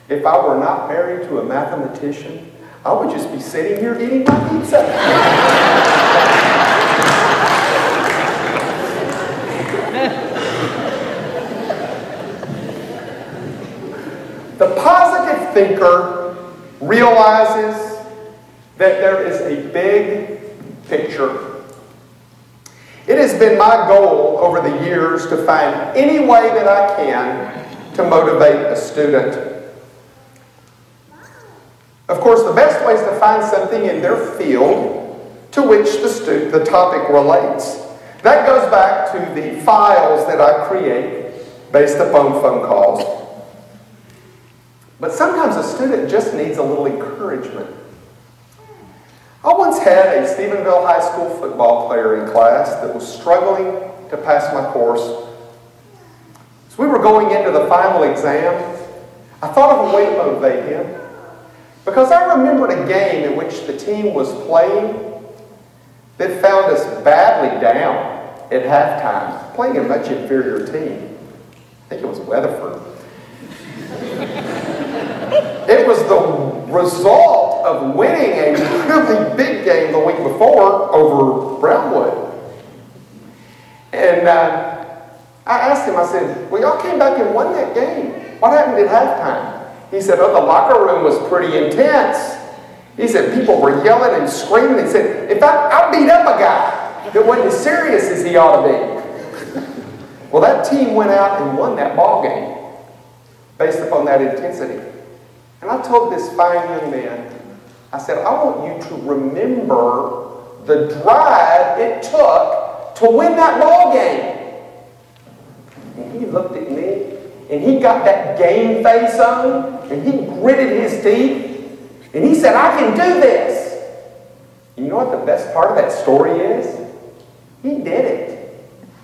if I were not married to a mathematician, I would just be sitting here eating my pizza. the positive thinker realizes that there is a big picture. It has been my goal over the years to find any way that I can to motivate a student. Of course, the best way is to find something in their field to which the, the topic relates. That goes back to the files that I create based upon phone calls. But sometimes a student just needs a little encouragement. I once had a Stephenville High School football player in class that was struggling to pass my course. As we were going into the final exam, I thought of a way to motivate him. Because I remembered a game in which the team was playing that found us badly down at halftime, playing a much inferior team. I think it was Weatherford. (laughs) it was the result of winning a really big game the week before over Brownwood. And uh, I asked him, I said, well, y'all came back and won that game. What happened at halftime? He said, oh, the locker room was pretty intense. He said, people were yelling and screaming. He said, in fact, I beat up a guy that wasn't as serious as he ought to be. (laughs) well, that team went out and won that ball game. based upon that intensity. And I told this fine young man, I said, I want you to remember the drive it took to win that ball game. And he looked at me and he got that game face on and he gritted his teeth and he said, I can do this. You know what the best part of that story is? He did it.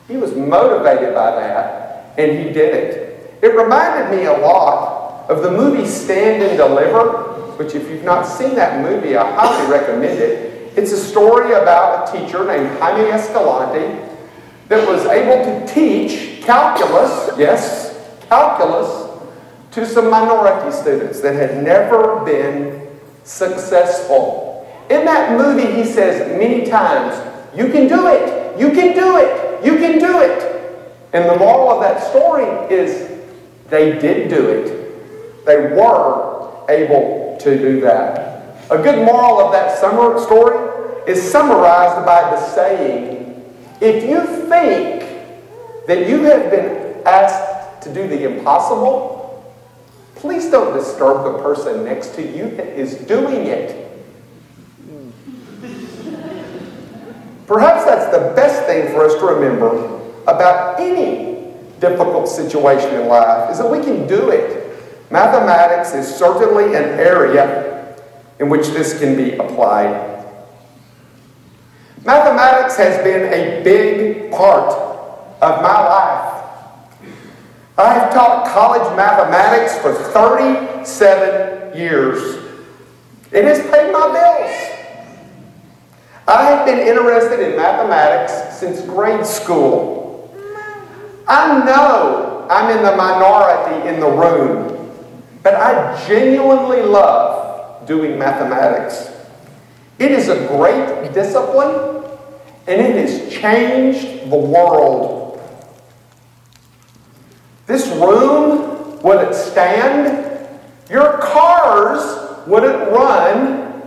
He was motivated by that and he did it. It reminded me a lot of the movie Stand and Deliver, which if you've not seen that movie, I highly recommend it. It's a story about a teacher named Jaime Escalante that was able to teach calculus, yes, calculus, to some minority students that had never been successful. In that movie, he says many times, You can do it, you can do it, you can do it. And the moral of that story is they did do it. They were able to do that. A good moral of that summer story is summarized by the saying, if you think that you have been asked to do the impossible, please don't disturb the person next to you that is doing it. Perhaps that's the best thing for us to remember about any difficult situation in life is that we can do it. Mathematics is certainly an area in which this can be applied. Mathematics has been a big part of my life. I have taught college mathematics for 37 years. It has paid my bills. I have been interested in mathematics since grade school. I know I'm in the minority in the room, but I genuinely love doing mathematics. It is a great discipline, and it has changed the world. This room wouldn't stand, your cars wouldn't run,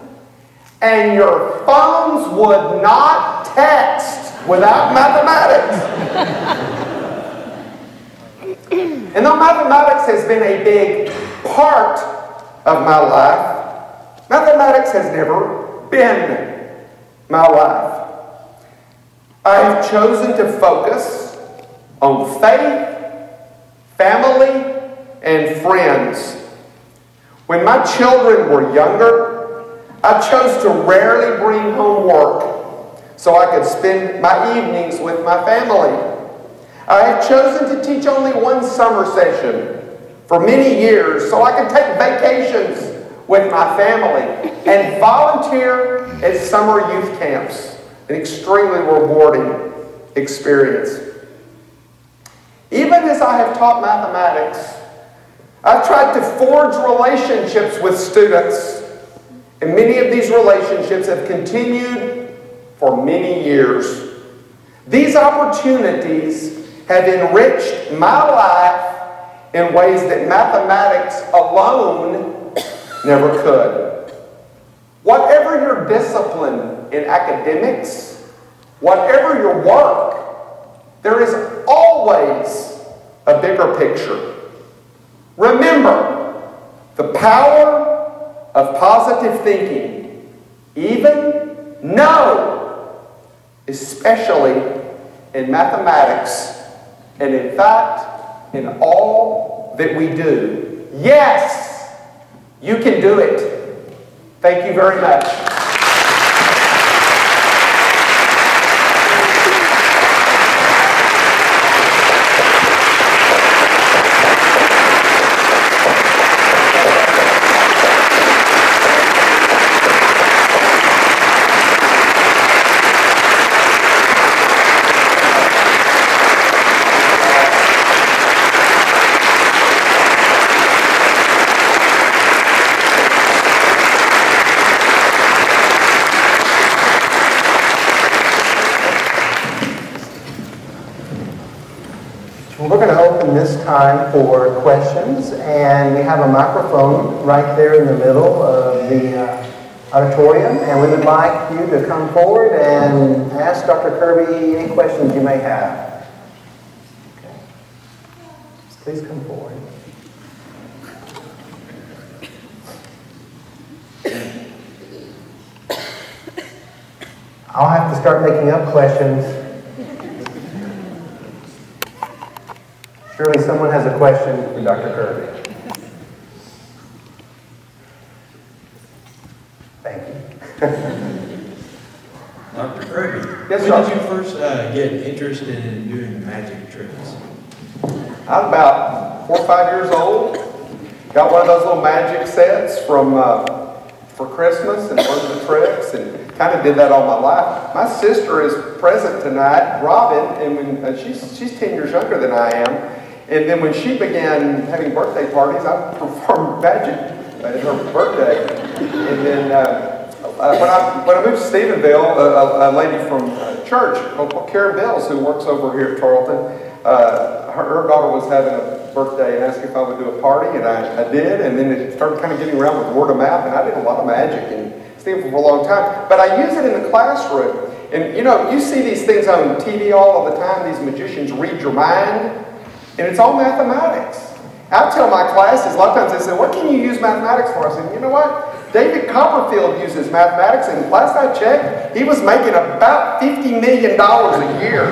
and your phones would not text without mathematics. (laughs) and though mathematics has been a big part of my life, mathematics has never been my life. I have chosen to focus on faith family, and friends. When my children were younger, I chose to rarely bring home work so I could spend my evenings with my family. I have chosen to teach only one summer session for many years so I could take vacations with my family and volunteer at summer youth camps, an extremely rewarding experience. Even as I have taught mathematics, I've tried to forge relationships with students, and many of these relationships have continued for many years. These opportunities have enriched my life in ways that mathematics alone never could. Whatever your discipline in academics, whatever your work, there is always a bigger picture. Remember the power of positive thinking, even no, especially in mathematics, and in fact, in all that we do. Yes, you can do it. Thank you very much. for questions, and we have a microphone right there in the middle of the uh, auditorium, and we would like you to come forward and ask Dr. Kirby any questions you may have. Okay. Please come forward. I'll have to start making up questions Kirby. Thank you. Dr. Kirby, Yes, when did you first uh, get interested in doing magic tricks? I was about four or five years old. Got one of those little magic sets from uh, for Christmas and learned the tricks and kind of did that all my life. My sister is present tonight, Robin, and when, uh, she's she's ten years younger than I am. And then when she began having birthday parties, I performed magic at her birthday. And then uh, uh, when I when I moved to Stephenville, a, a, a lady from uh, church, Karen Bells, who works over here at Tarleton, uh, her, her daughter was having a birthday and asked if I would do a party, and I, I did. And then it started kind of getting around with word of mouth, and I did a lot of magic in Stephenville for a long time. But I use it in the classroom. And you know, you see these things on TV all of the time. These magicians read your mind, and it's all mathematics. I tell my classes, a lot of times they say, what can you use mathematics for? I said, you know what? David Copperfield uses mathematics, and last I checked, he was making about $50 million a year.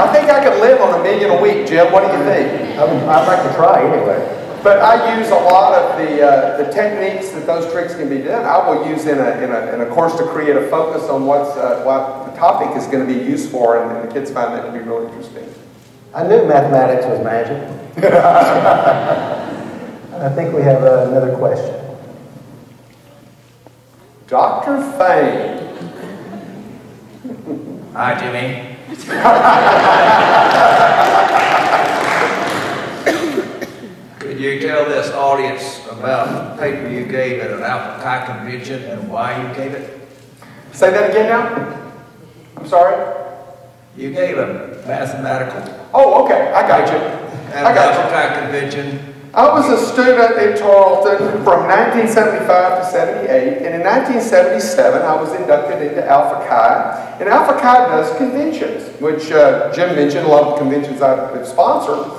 I think I could live on a million a week, Jim. What do you think? I would, I'd like to try anyway. But I use a lot of the, uh, the techniques that those tricks can be done. I will use in a, in a, in a course to create a focus on what's, uh, what the topic is going to be used for, and, and the kids find that to be really interesting. I knew mathematics was magic. (laughs) I think we have uh, another question. Dr. Fain. Hi, Jimmy. (laughs) Could you tell this audience about the paper you gave at an Alpha Chi convention and why you gave it? Say that again now? I'm sorry? You gave a mathematical Oh, okay, I got you. I got you. Convention. I was a student in Tarleton from 1975 to 78, and in 1977 I was inducted into Alpha Chi. And Alpha Chi does conventions, which uh, Jim mentioned, a lot of the conventions I've sponsored.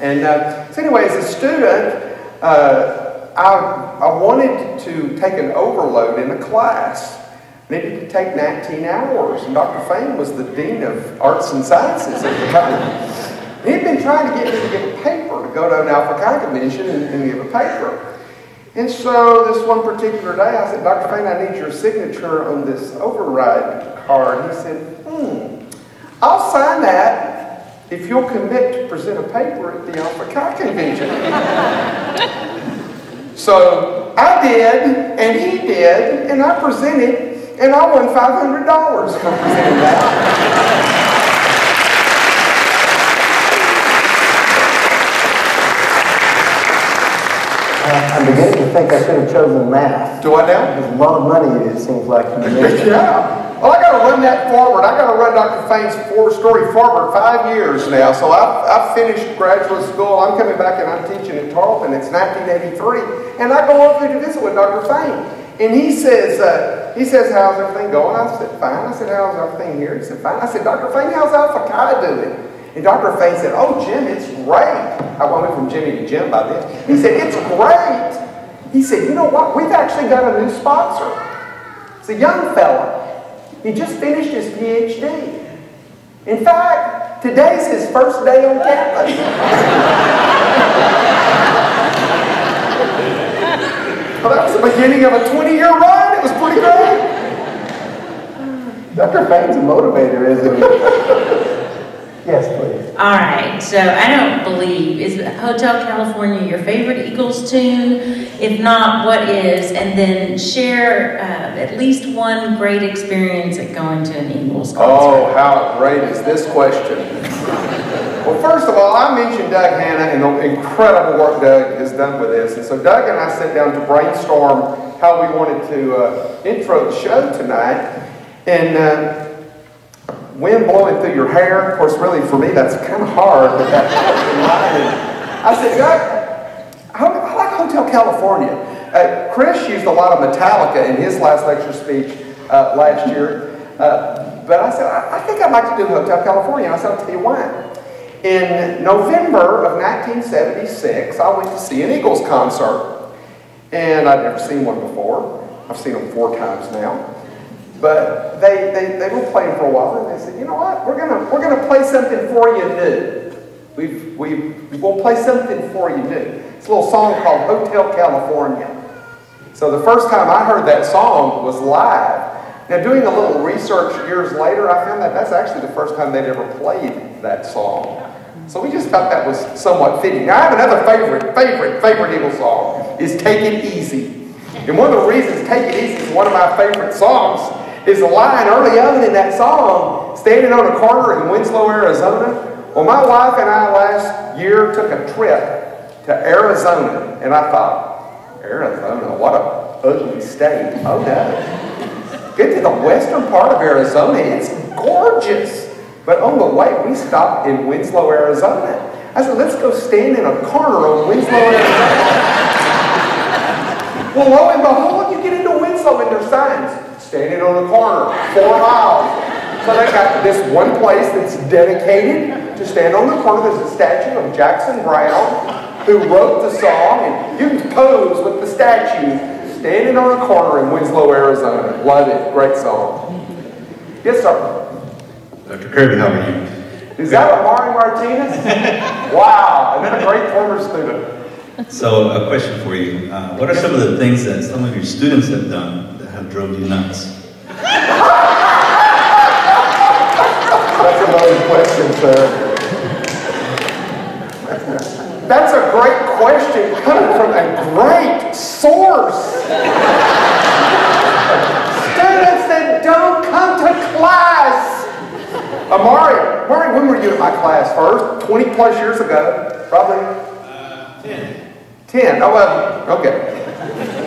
And uh, so anyway, as a student, uh, I, I wanted to take an overload in a class. Needed to take 19 hours, and Dr. Fain was the Dean of Arts and Sciences at the time. He'd been trying to get me to give a paper, to go to an Alpha Chi convention and, and give a paper. And so this one particular day, I said, Dr. Fain, I need your signature on this override card. He said, hmm, I'll sign that if you'll commit to present a paper at the Alpha Chi convention. (laughs) so I did, and he did, and I presented, and I won $500 for that. Uh, I'm beginning to think I should have chosen math. Do I now? There's a lot of money, it seems like. (laughs) Yeah. Well, I got to run that forward. I got to run Dr. Fain's four-story forward five years now. So I've, I've finished graduate school. I'm coming back and I'm teaching at Tarleton. It's 1983, and I go over there to visit with Dr. Fain. And he says, uh, he says, how's everything going? I said, fine. I said, how's everything here? He said, fine. I said, Dr. Fain, how's Alpha Chi doing? And Dr. Fain said, oh, Jim, it's great. I went from Jimmy to Jim by then. He said, it's great. He said, you know what? We've actually got a new sponsor. It's a young fella. He just finished his PhD. In fact, today's his first day on campus. (laughs) well, that was the beginning of a 20-year run. It was pretty great. Dr. Fain's a motivator, isn't he? (laughs) yes, please. All right, so I don't believe, is Hotel California your favorite Eagles tune? If not, what is? And then share uh, at least one great experience at going to an Eagles concert. Oh, how great is this question? Well, first of all, I mentioned Doug Hanna and the incredible work Doug has done with this. And so Doug and I sat down to brainstorm how we wanted to uh, intro the show tonight. And uh, wind blowing through your hair, of course, really for me, that's kind of hard, but that (laughs) I said, Doug, I I like Hotel California. Uh, Chris used a lot of Metallica in his last lecture speech uh, last year. Uh, but I said, I, I think I'd like to do Hotel California. And I said, I'll tell you why. In November of 1976, I went to see an Eagles concert. And I'd never seen one before. I've seen them four times now. But they, they, they were playing for a while, and they said, you know what, we're gonna, we're gonna play something for you new. We've, we, we'll play something for you new. It's a little song called Hotel California. So the first time I heard that song was live. Now doing a little research years later, I found that that's actually the first time they'd ever played that song. So we just thought that was somewhat fitting. Now I have another favorite, favorite, favorite Eagle song, is Take It Easy. And one of the reasons Take It Easy is one of my favorite songs is a line early on in that song, standing on a corner in Winslow, Arizona. Well, my wife and I last year took a trip to Arizona, and I thought, Arizona, what a ugly state. Oh no. Get to the western part of Arizona, it's gorgeous. But on the way, we stopped in Winslow, Arizona. I said, let's go stand in a corner on Winslow, Arizona. well, lo and behold, you get into Winslow and there's signs. Standing on a corner, four miles. So they got this one place that's dedicated to stand on the corner. There's a statue of Jackson Browne, who wrote the song, and you can pose with the statue standing on a corner in Winslow, Arizona. Love it. Great song. Yes, sir. Dr. Kirby, how are you? Is that Amari Martinez? (laughs) wow, and then a great former student. So, a question for you. Uh, what are some of the things that some of your students have done that have drove you nuts? That's a loaded question, sir. That's a great question coming from a great source. Students that don't come to class. Amari, Amari, when were you in my class first? 20 plus years ago, probably? Uh, 10. 10, oh, well, okay.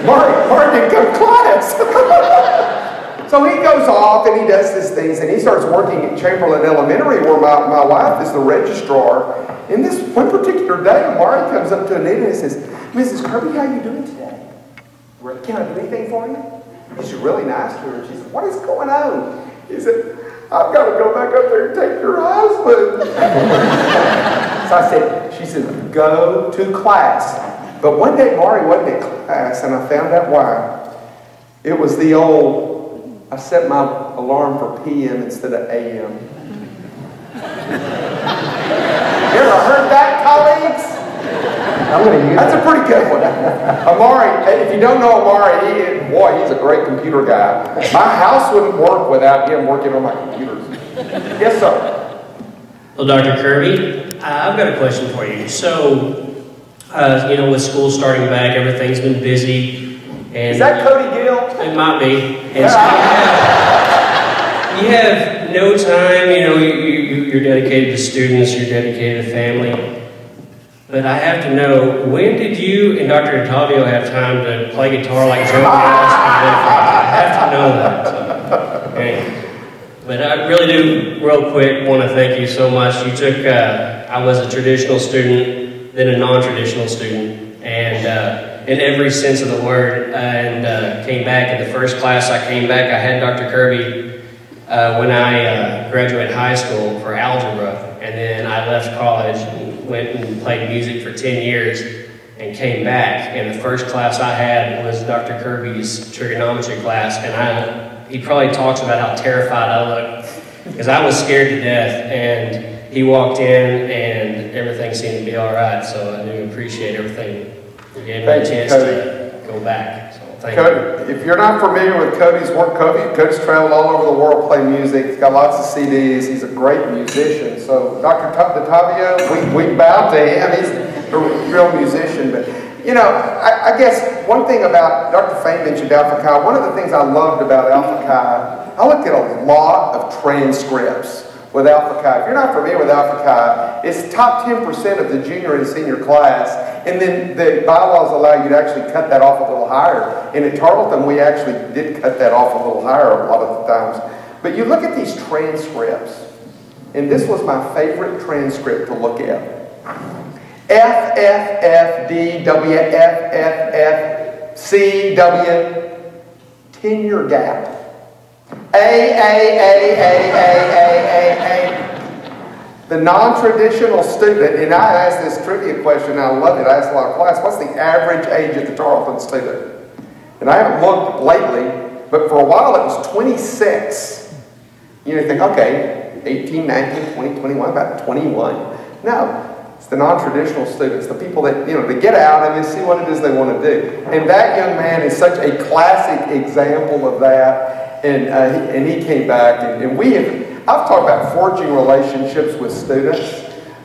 Murray, Murray didn't go to class. (laughs) so he goes off and he does these things and he starts working at Chamberlain Elementary where my, my wife is the registrar. And this one particular day, Murray comes up to Anita and says, Mrs. Kirby, how are you doing today? Can I do anything for you? She's really nice to her. She said, what is going on? He said, I've got to go back up there and take your husband. so I said, she said, go to class. But one day Mari wasn't in class, and I found out why. It was the old, I set my alarm for PM instead of AM. (laughs) you ever heard that, colleagues? I'm going to use That's a pretty good one. Amari, if you don't know Amari, he, boy, he's a great computer guy. My house wouldn't work without him working on my computers. Yes, sir. Well, Dr. Kirby, I've got a question for you. So, uh, you know, with school starting back, everything's been busy. And Is that Cody Gill? It might be. And so you, have, you have no time, you know, you, you, you're dedicated to students, you're dedicated to family. But I have to know, when did you and Dr. Ottavio have time to play guitar like Joe? I have to know that. So, anyway. But I really do, real quick, want to thank you so much. You took, uh, I was a traditional student, then a non-traditional student, and uh, in every sense of the word, and uh, came back. In the first class I came back, I had Dr. Kirby uh, when I uh, graduated high school for algebra, and then I left college went and played music for 10 years and came back. And the first class I had was Dr. Kirby's trigonometry class, and I he probably talks about how terrified I looked because I was scared to death. And he walked in, and everything seemed to be all right. So I do appreciate everything. You gave me Thank a you, chance to go back. Thank you. Cody, if you're not familiar with Cody's work, Cody, Cody's traveled all over the world playing music. He's got lots of CDs. He's a great musician. So Dr. Datavio, we, we bow to him. He's a real musician. But, you know, I, I guess one thing about, Dr. Fain mentioned Alpha Chi. One of the things I loved about Alpha Chi, I looked at a lot of transcripts with Alpha Chi. If you're not familiar with Alpha Chi, it's top 10% of the junior and senior class. And then the bylaws allow you to actually cut that off a little higher. And at Tarleton, we actually did cut that off a little higher a lot of the times. But you look at these transcripts, and this was my favorite transcript to look at. F, F, F, D, W, F, F, F, C, W, tenure gap. A, A, A, A, A, A, A, A. The non-traditional student, and I asked this trivia question, I love it, I asked a lot of class, what's the average age of the Tarleton student? And I haven't looked lately, but for a while it was 26. You know, you think, okay, 18, 19, 20, 21, about 21. No, it's the non-traditional students, the people that, you know, they get out and they see what it is they want to do. And that young man is such a classic example of that. And, uh, he, and he came back, and, and we have, I've talked about forging relationships with students.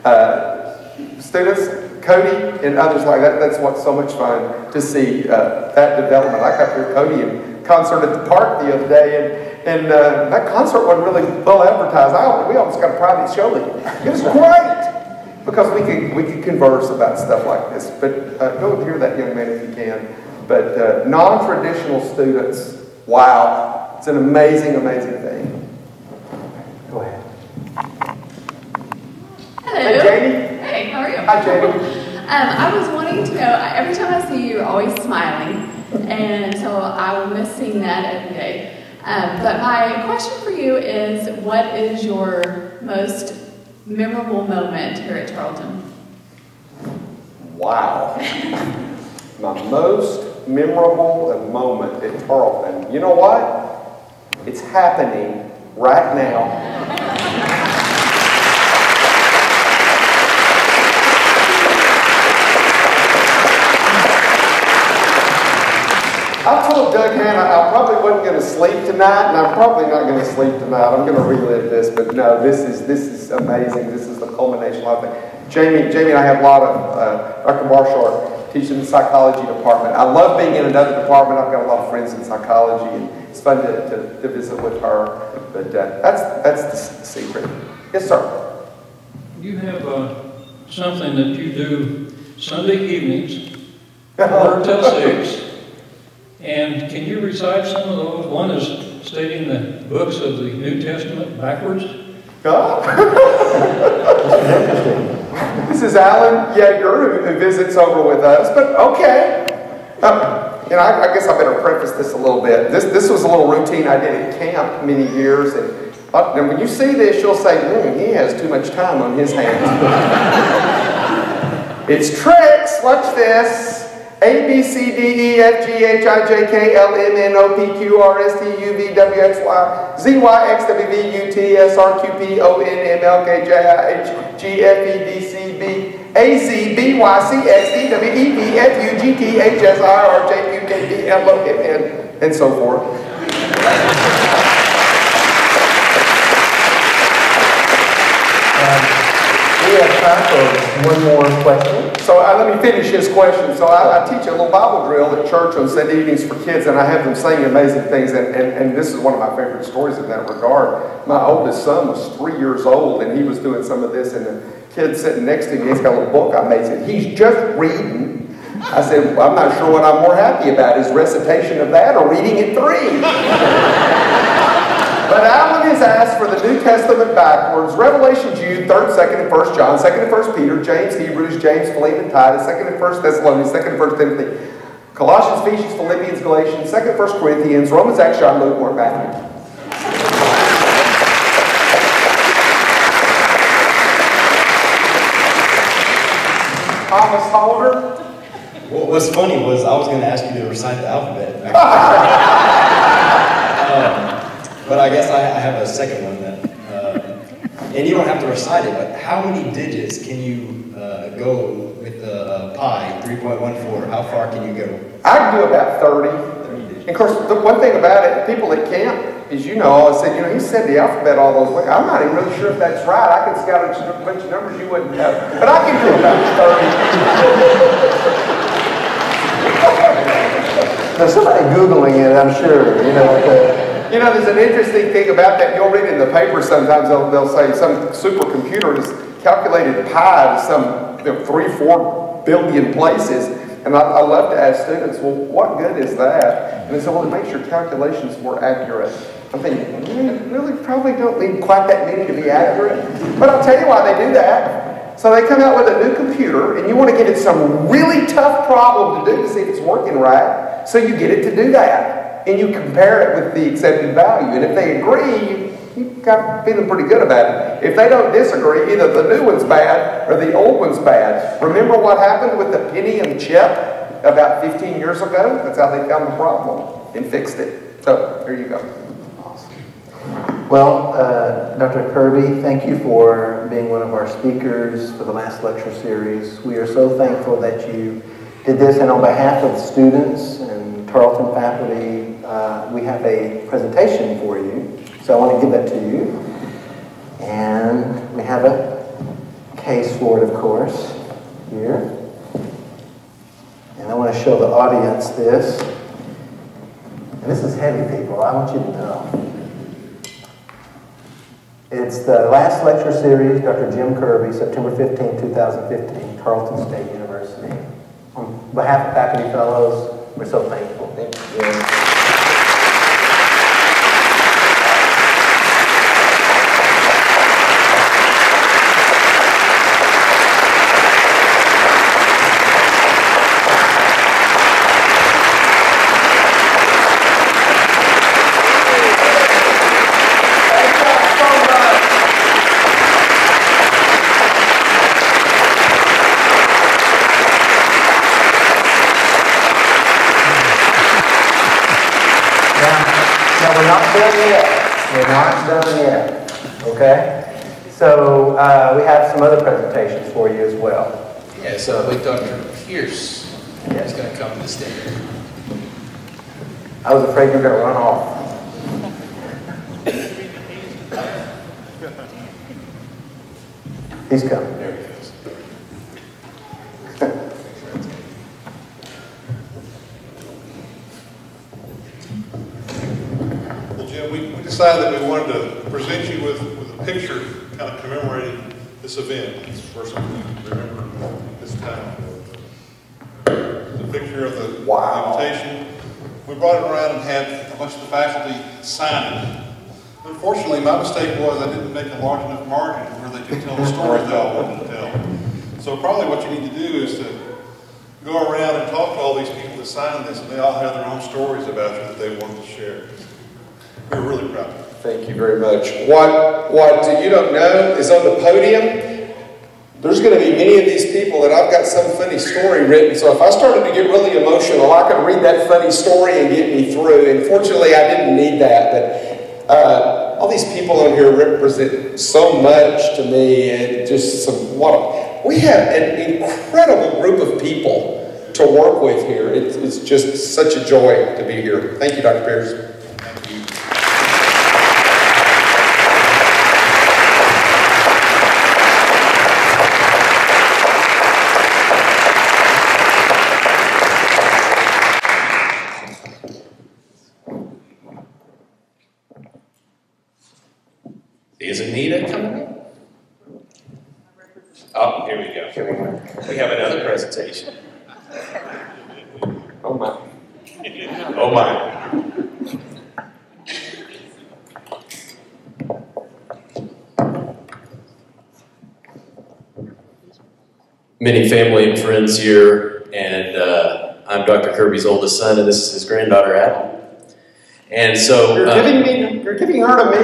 Uh, students, Cody and others like that, that's what's so much fun to see uh, that development. I got to Cody in concert at the park the other day, and, and uh, that concert wasn't really well advertised. I, we almost got a private show. It was great because we could, we could converse about stuff like this. But uh, go hear that young man if you can. But uh, non-traditional students, wow, it's an amazing, amazing thing. Go ahead. Hello. Hey, Jamie. Hey, how are you? Hi, Jamie. Um, I was wanting to know, every time I see you, you're always smiling, and so I will miss seeing that every day. Um, but my question for you is, what is your most memorable moment here at Tarleton? Wow. (laughs) My most memorable moment at Tarleton. You know what? It's happening right now. (laughs) I told Doug Hanna I probably wasn't going to sleep tonight, and I'm probably not going to sleep tonight. I'm going to relive this, but no, this is this is amazing. This is the culmination of it. Jamie, Jamie and I have a lot of uh, Dr. Marshall teaching in the psychology department. I love being in another department. I've got a lot of friends in psychology, and it's fun to, to, to visit with her. But uh, that's that's the secret. Yes, sir. You have uh, something that you do Sunday evenings, (laughs) quarter till six. And can you recite some of those? One is stating the books of the New Testament backwards. (laughs) this is Alan Yeager who, visits over with us, but okay. Um, you know, I, I, guess I better preface this a little bit. This, this was a little routine I did at camp many years, and, uh, and when you see this, you'll say, mm, he has too much time on his hands. (laughs) it's tricks. Watch this. A, B, C, D, E, F, G, H, I, J, K, L, M, N, O, P, Q, R, S, T, U, V, W, X, Y, Z, Y, X, W, V, U, T, S, R, Q, P, O, N, M, L, K, J, I, H, G, F, E, D, C, B, A, Z, B, Y, C, X, D, W, E, V, F, U, G, T, H, S, I, R, J, Q, K, D, L, O, M, N, and so forth. One more question. So uh, let me finish his question. So I, I, teach a little Bible drill at church on Sunday evenings for kids, and I have them saying amazing things. And, and, and this is one of my favorite stories in that regard. My oldest son was three years old, and he was doing some of this, and the kid sitting next to me, he's got a little book I made. Said, he's just reading. I said, well, I'm not sure what I'm more happy about, his recitation of that or reading at three. (laughs) But Alan is asked for the New Testament backwards. Revelation, Jude, 3rd, 2nd, and 1st John, 2nd and 1st Peter, James, Hebrews, James, Philemon, Titus, 2nd and 1st Thessalonians, 2nd and 1st Timothy, Colossians, Ephesians, Philippians, Galatians, 2nd and 1st Corinthians, Romans, Acts, John, Luke, Mark, Matthew. Thomas Holder. What was funny was I was going to ask you to recite the alphabet. (laughs) um, but I guess I, I, have a second one then. Uh, and you don't have to recite it, but how many digits can you uh, go with the uh, pi, 3.14? How far can you go? I can do about 30. And of course, the one thing about it, people that can't, is you know, I said, you know, he said the alphabet all those ways. I'm not even really sure if that's right. I can scout a bunch of numbers you wouldn't have. But I can do about 30. There's somebody Googling it, I'm sure. You know, uh, you know, there's an interesting thing about that. You'll read in the paper sometimes, they'll, they'll say some supercomputer has calculated pi to some you know, three, four billion places. And I, I, love to ask students, well, what good is that? And they say, well, it makes your calculations more accurate. I'm thinking, mm, really probably don't need quite that many to be accurate. But I'll tell you why they do that. So they come out with a new computer, and you want to get it some really tough problem to do to see if it's working right. So you get it to do that. And you compare it with the accepted value. And if they agree, you got feeling pretty good about it. If they don't disagree, either the new one's bad or the old one's bad. Remember what happened with the Pentium chip about 15 years ago? That's how they found the problem and fixed it. So, here you go. Well, uh, Dr. Kirby, thank you for being one of our speakers for the last lecture series. We are so thankful that you did this, and on behalf of the students and Tarleton faculty, uh, we have a presentation for you. So I want to give that to you. And we have a case for it, of course, here. And I want to show the audience this. And this is heavy, people. I want you to know. It's the last lecture series, Dr. Jim Kirby, September 15, 2015, Tarleton State University. On behalf of faculty fellows, we're so thankful. Thank you. Now, we're not done yet. We're not done yet. Okay? So uh, we have some other presentations for you as well. Yeah, so I believe Dr. Pierce is going to come to the stage. I was afraid you were going to run off. He's coming. There he goes. Well, Jim, we we decided that we wanted to present you with, with a picture kind of commemorating this event. It's the first time we remember this time. The picture of the Wow. invitation. We brought it around and had a bunch of the faculty sign it. Unfortunately, my mistake was I didn't make a large enough margin where they could tell the story they all wanted to tell. So probably what you need to do is to go around and talk to all these people that signed this, and they all have their own stories about you that they wanted to share. We're really proud of you. Thank you very much. What, what you don't know is on the podium, there's going to be many of these people that I've got some funny story written. So if I started to get really emotional, I could read that funny story and get me through. And fortunately, I didn't need that. But uh, all these people on here represent so much to me, and just some what we have an incredible group of people to work with here. It's, it's just such a joy to be here. Thank you, Dr. Pierce. Thank you. Is Anita coming in? Oh, here we go. We have another presentation. Oh my. Oh my. Many family and friends here, and uh, I'm Dr. Kirby's oldest son, and this is his granddaughter, Adam. And so, You're uh, giving me, you're giving her to me.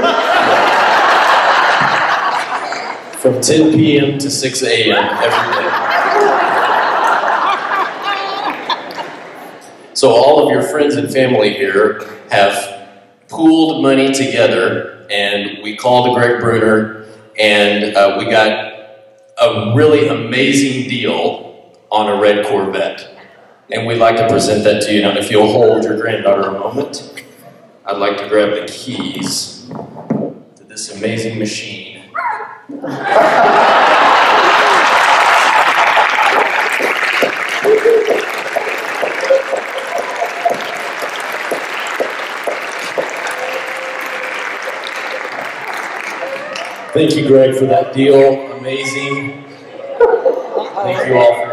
from 10 p.m. to 6 a.m. every day. So all of your friends and family here have pooled money together, and we called Greg Bruner, and uh, we got a really amazing deal on a red Corvette. And we'd like to present that to you. Now, if you'll hold your granddaughter a moment, I'd like to grab the keys to this amazing machine. Thank you, Greg, for that deal. Amazing. Thank you all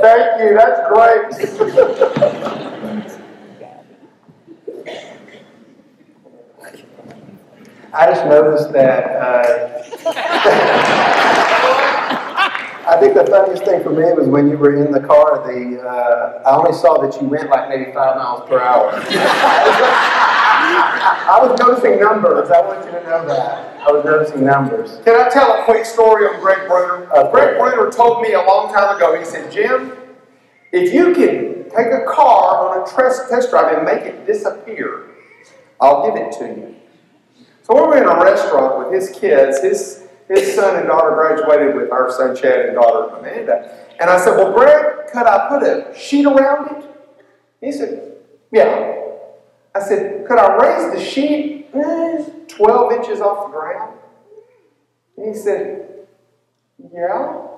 Thank you, that's great. I just noticed that, uh, (laughs) I think the funniest thing for me was when you were in the car, the, uh, I only saw that you went like maybe five miles per hour. (laughs) I was noticing numbers, I want you to know that. I was noticing numbers. Can I tell a quick story on Greg Bruner? Uh, Greg Bruner told me a long time ago, he said, Jim, If you can take a car on a test, test drive and make it disappear, I'll give it to you. So we were in a restaurant with his kids. His, his son and daughter graduated with our son Chad and daughter Amanda. And I said, Well, Greg, could I put a sheet around it? He said, Yeah. I said, Could I raise the sheet eh, 12 inches off the ground? And he said, Yeah.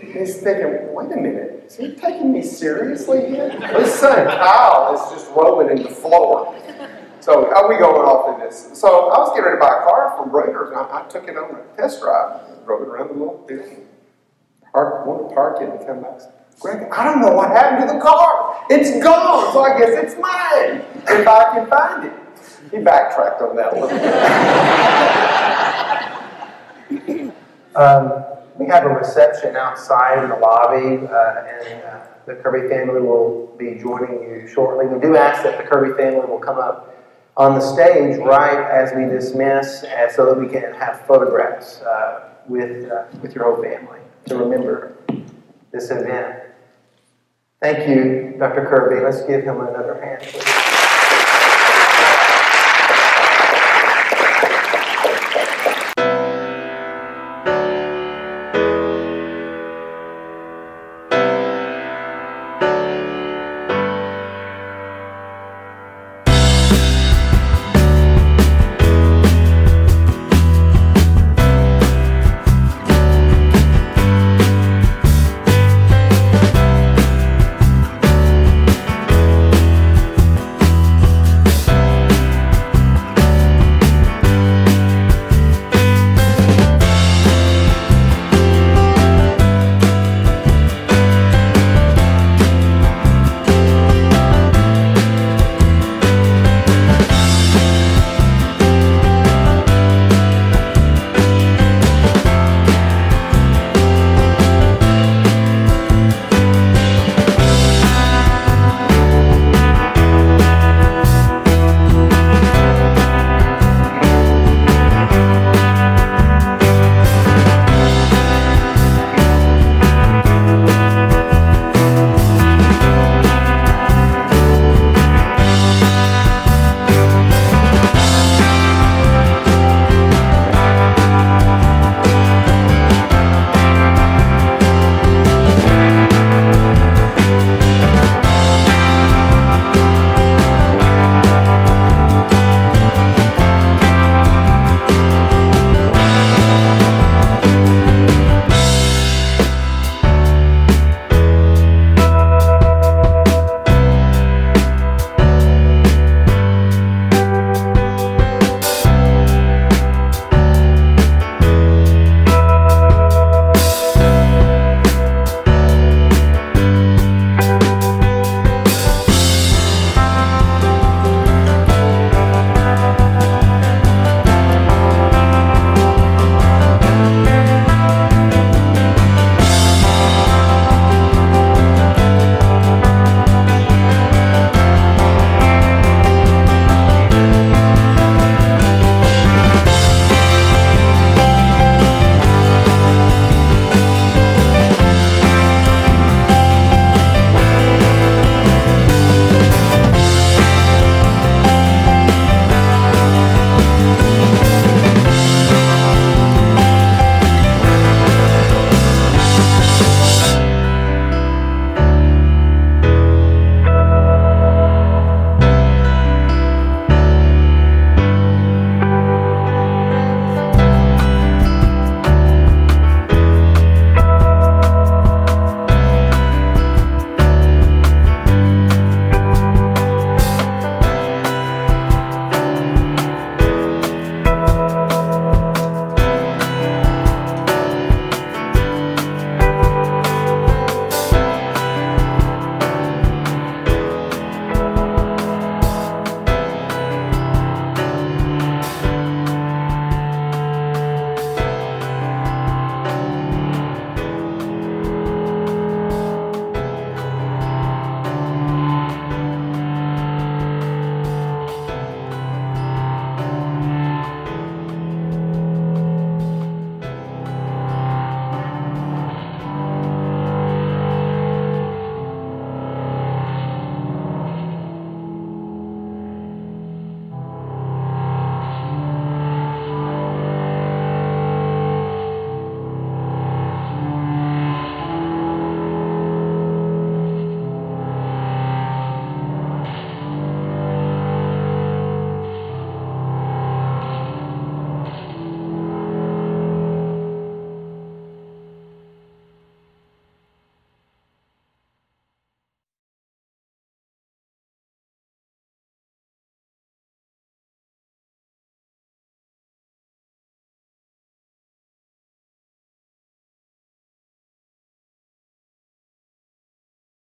And He's thinking, wait a minute, is he taking me seriously here? His son Kyle is just rolling in the floor. So are we going off in this? So I was getting ready to buy a car from Breakers, and I, I took it on a test drive, drove it around the little thing. Park, wanted to park it and come back. Greg, I don't know what happened to the car. It's gone, so I guess it's mine if I can find it. He backtracked on that one. (laughs) Um, we have a reception outside in the lobby, uh, and uh, the Kirby family will be joining you shortly. We do ask that the Kirby family will come up on the stage right as we dismiss, uh, so that we can have photographs uh, with uh, with your whole family to remember this event. Thank you, Dr. Kirby. Let's give him another hand.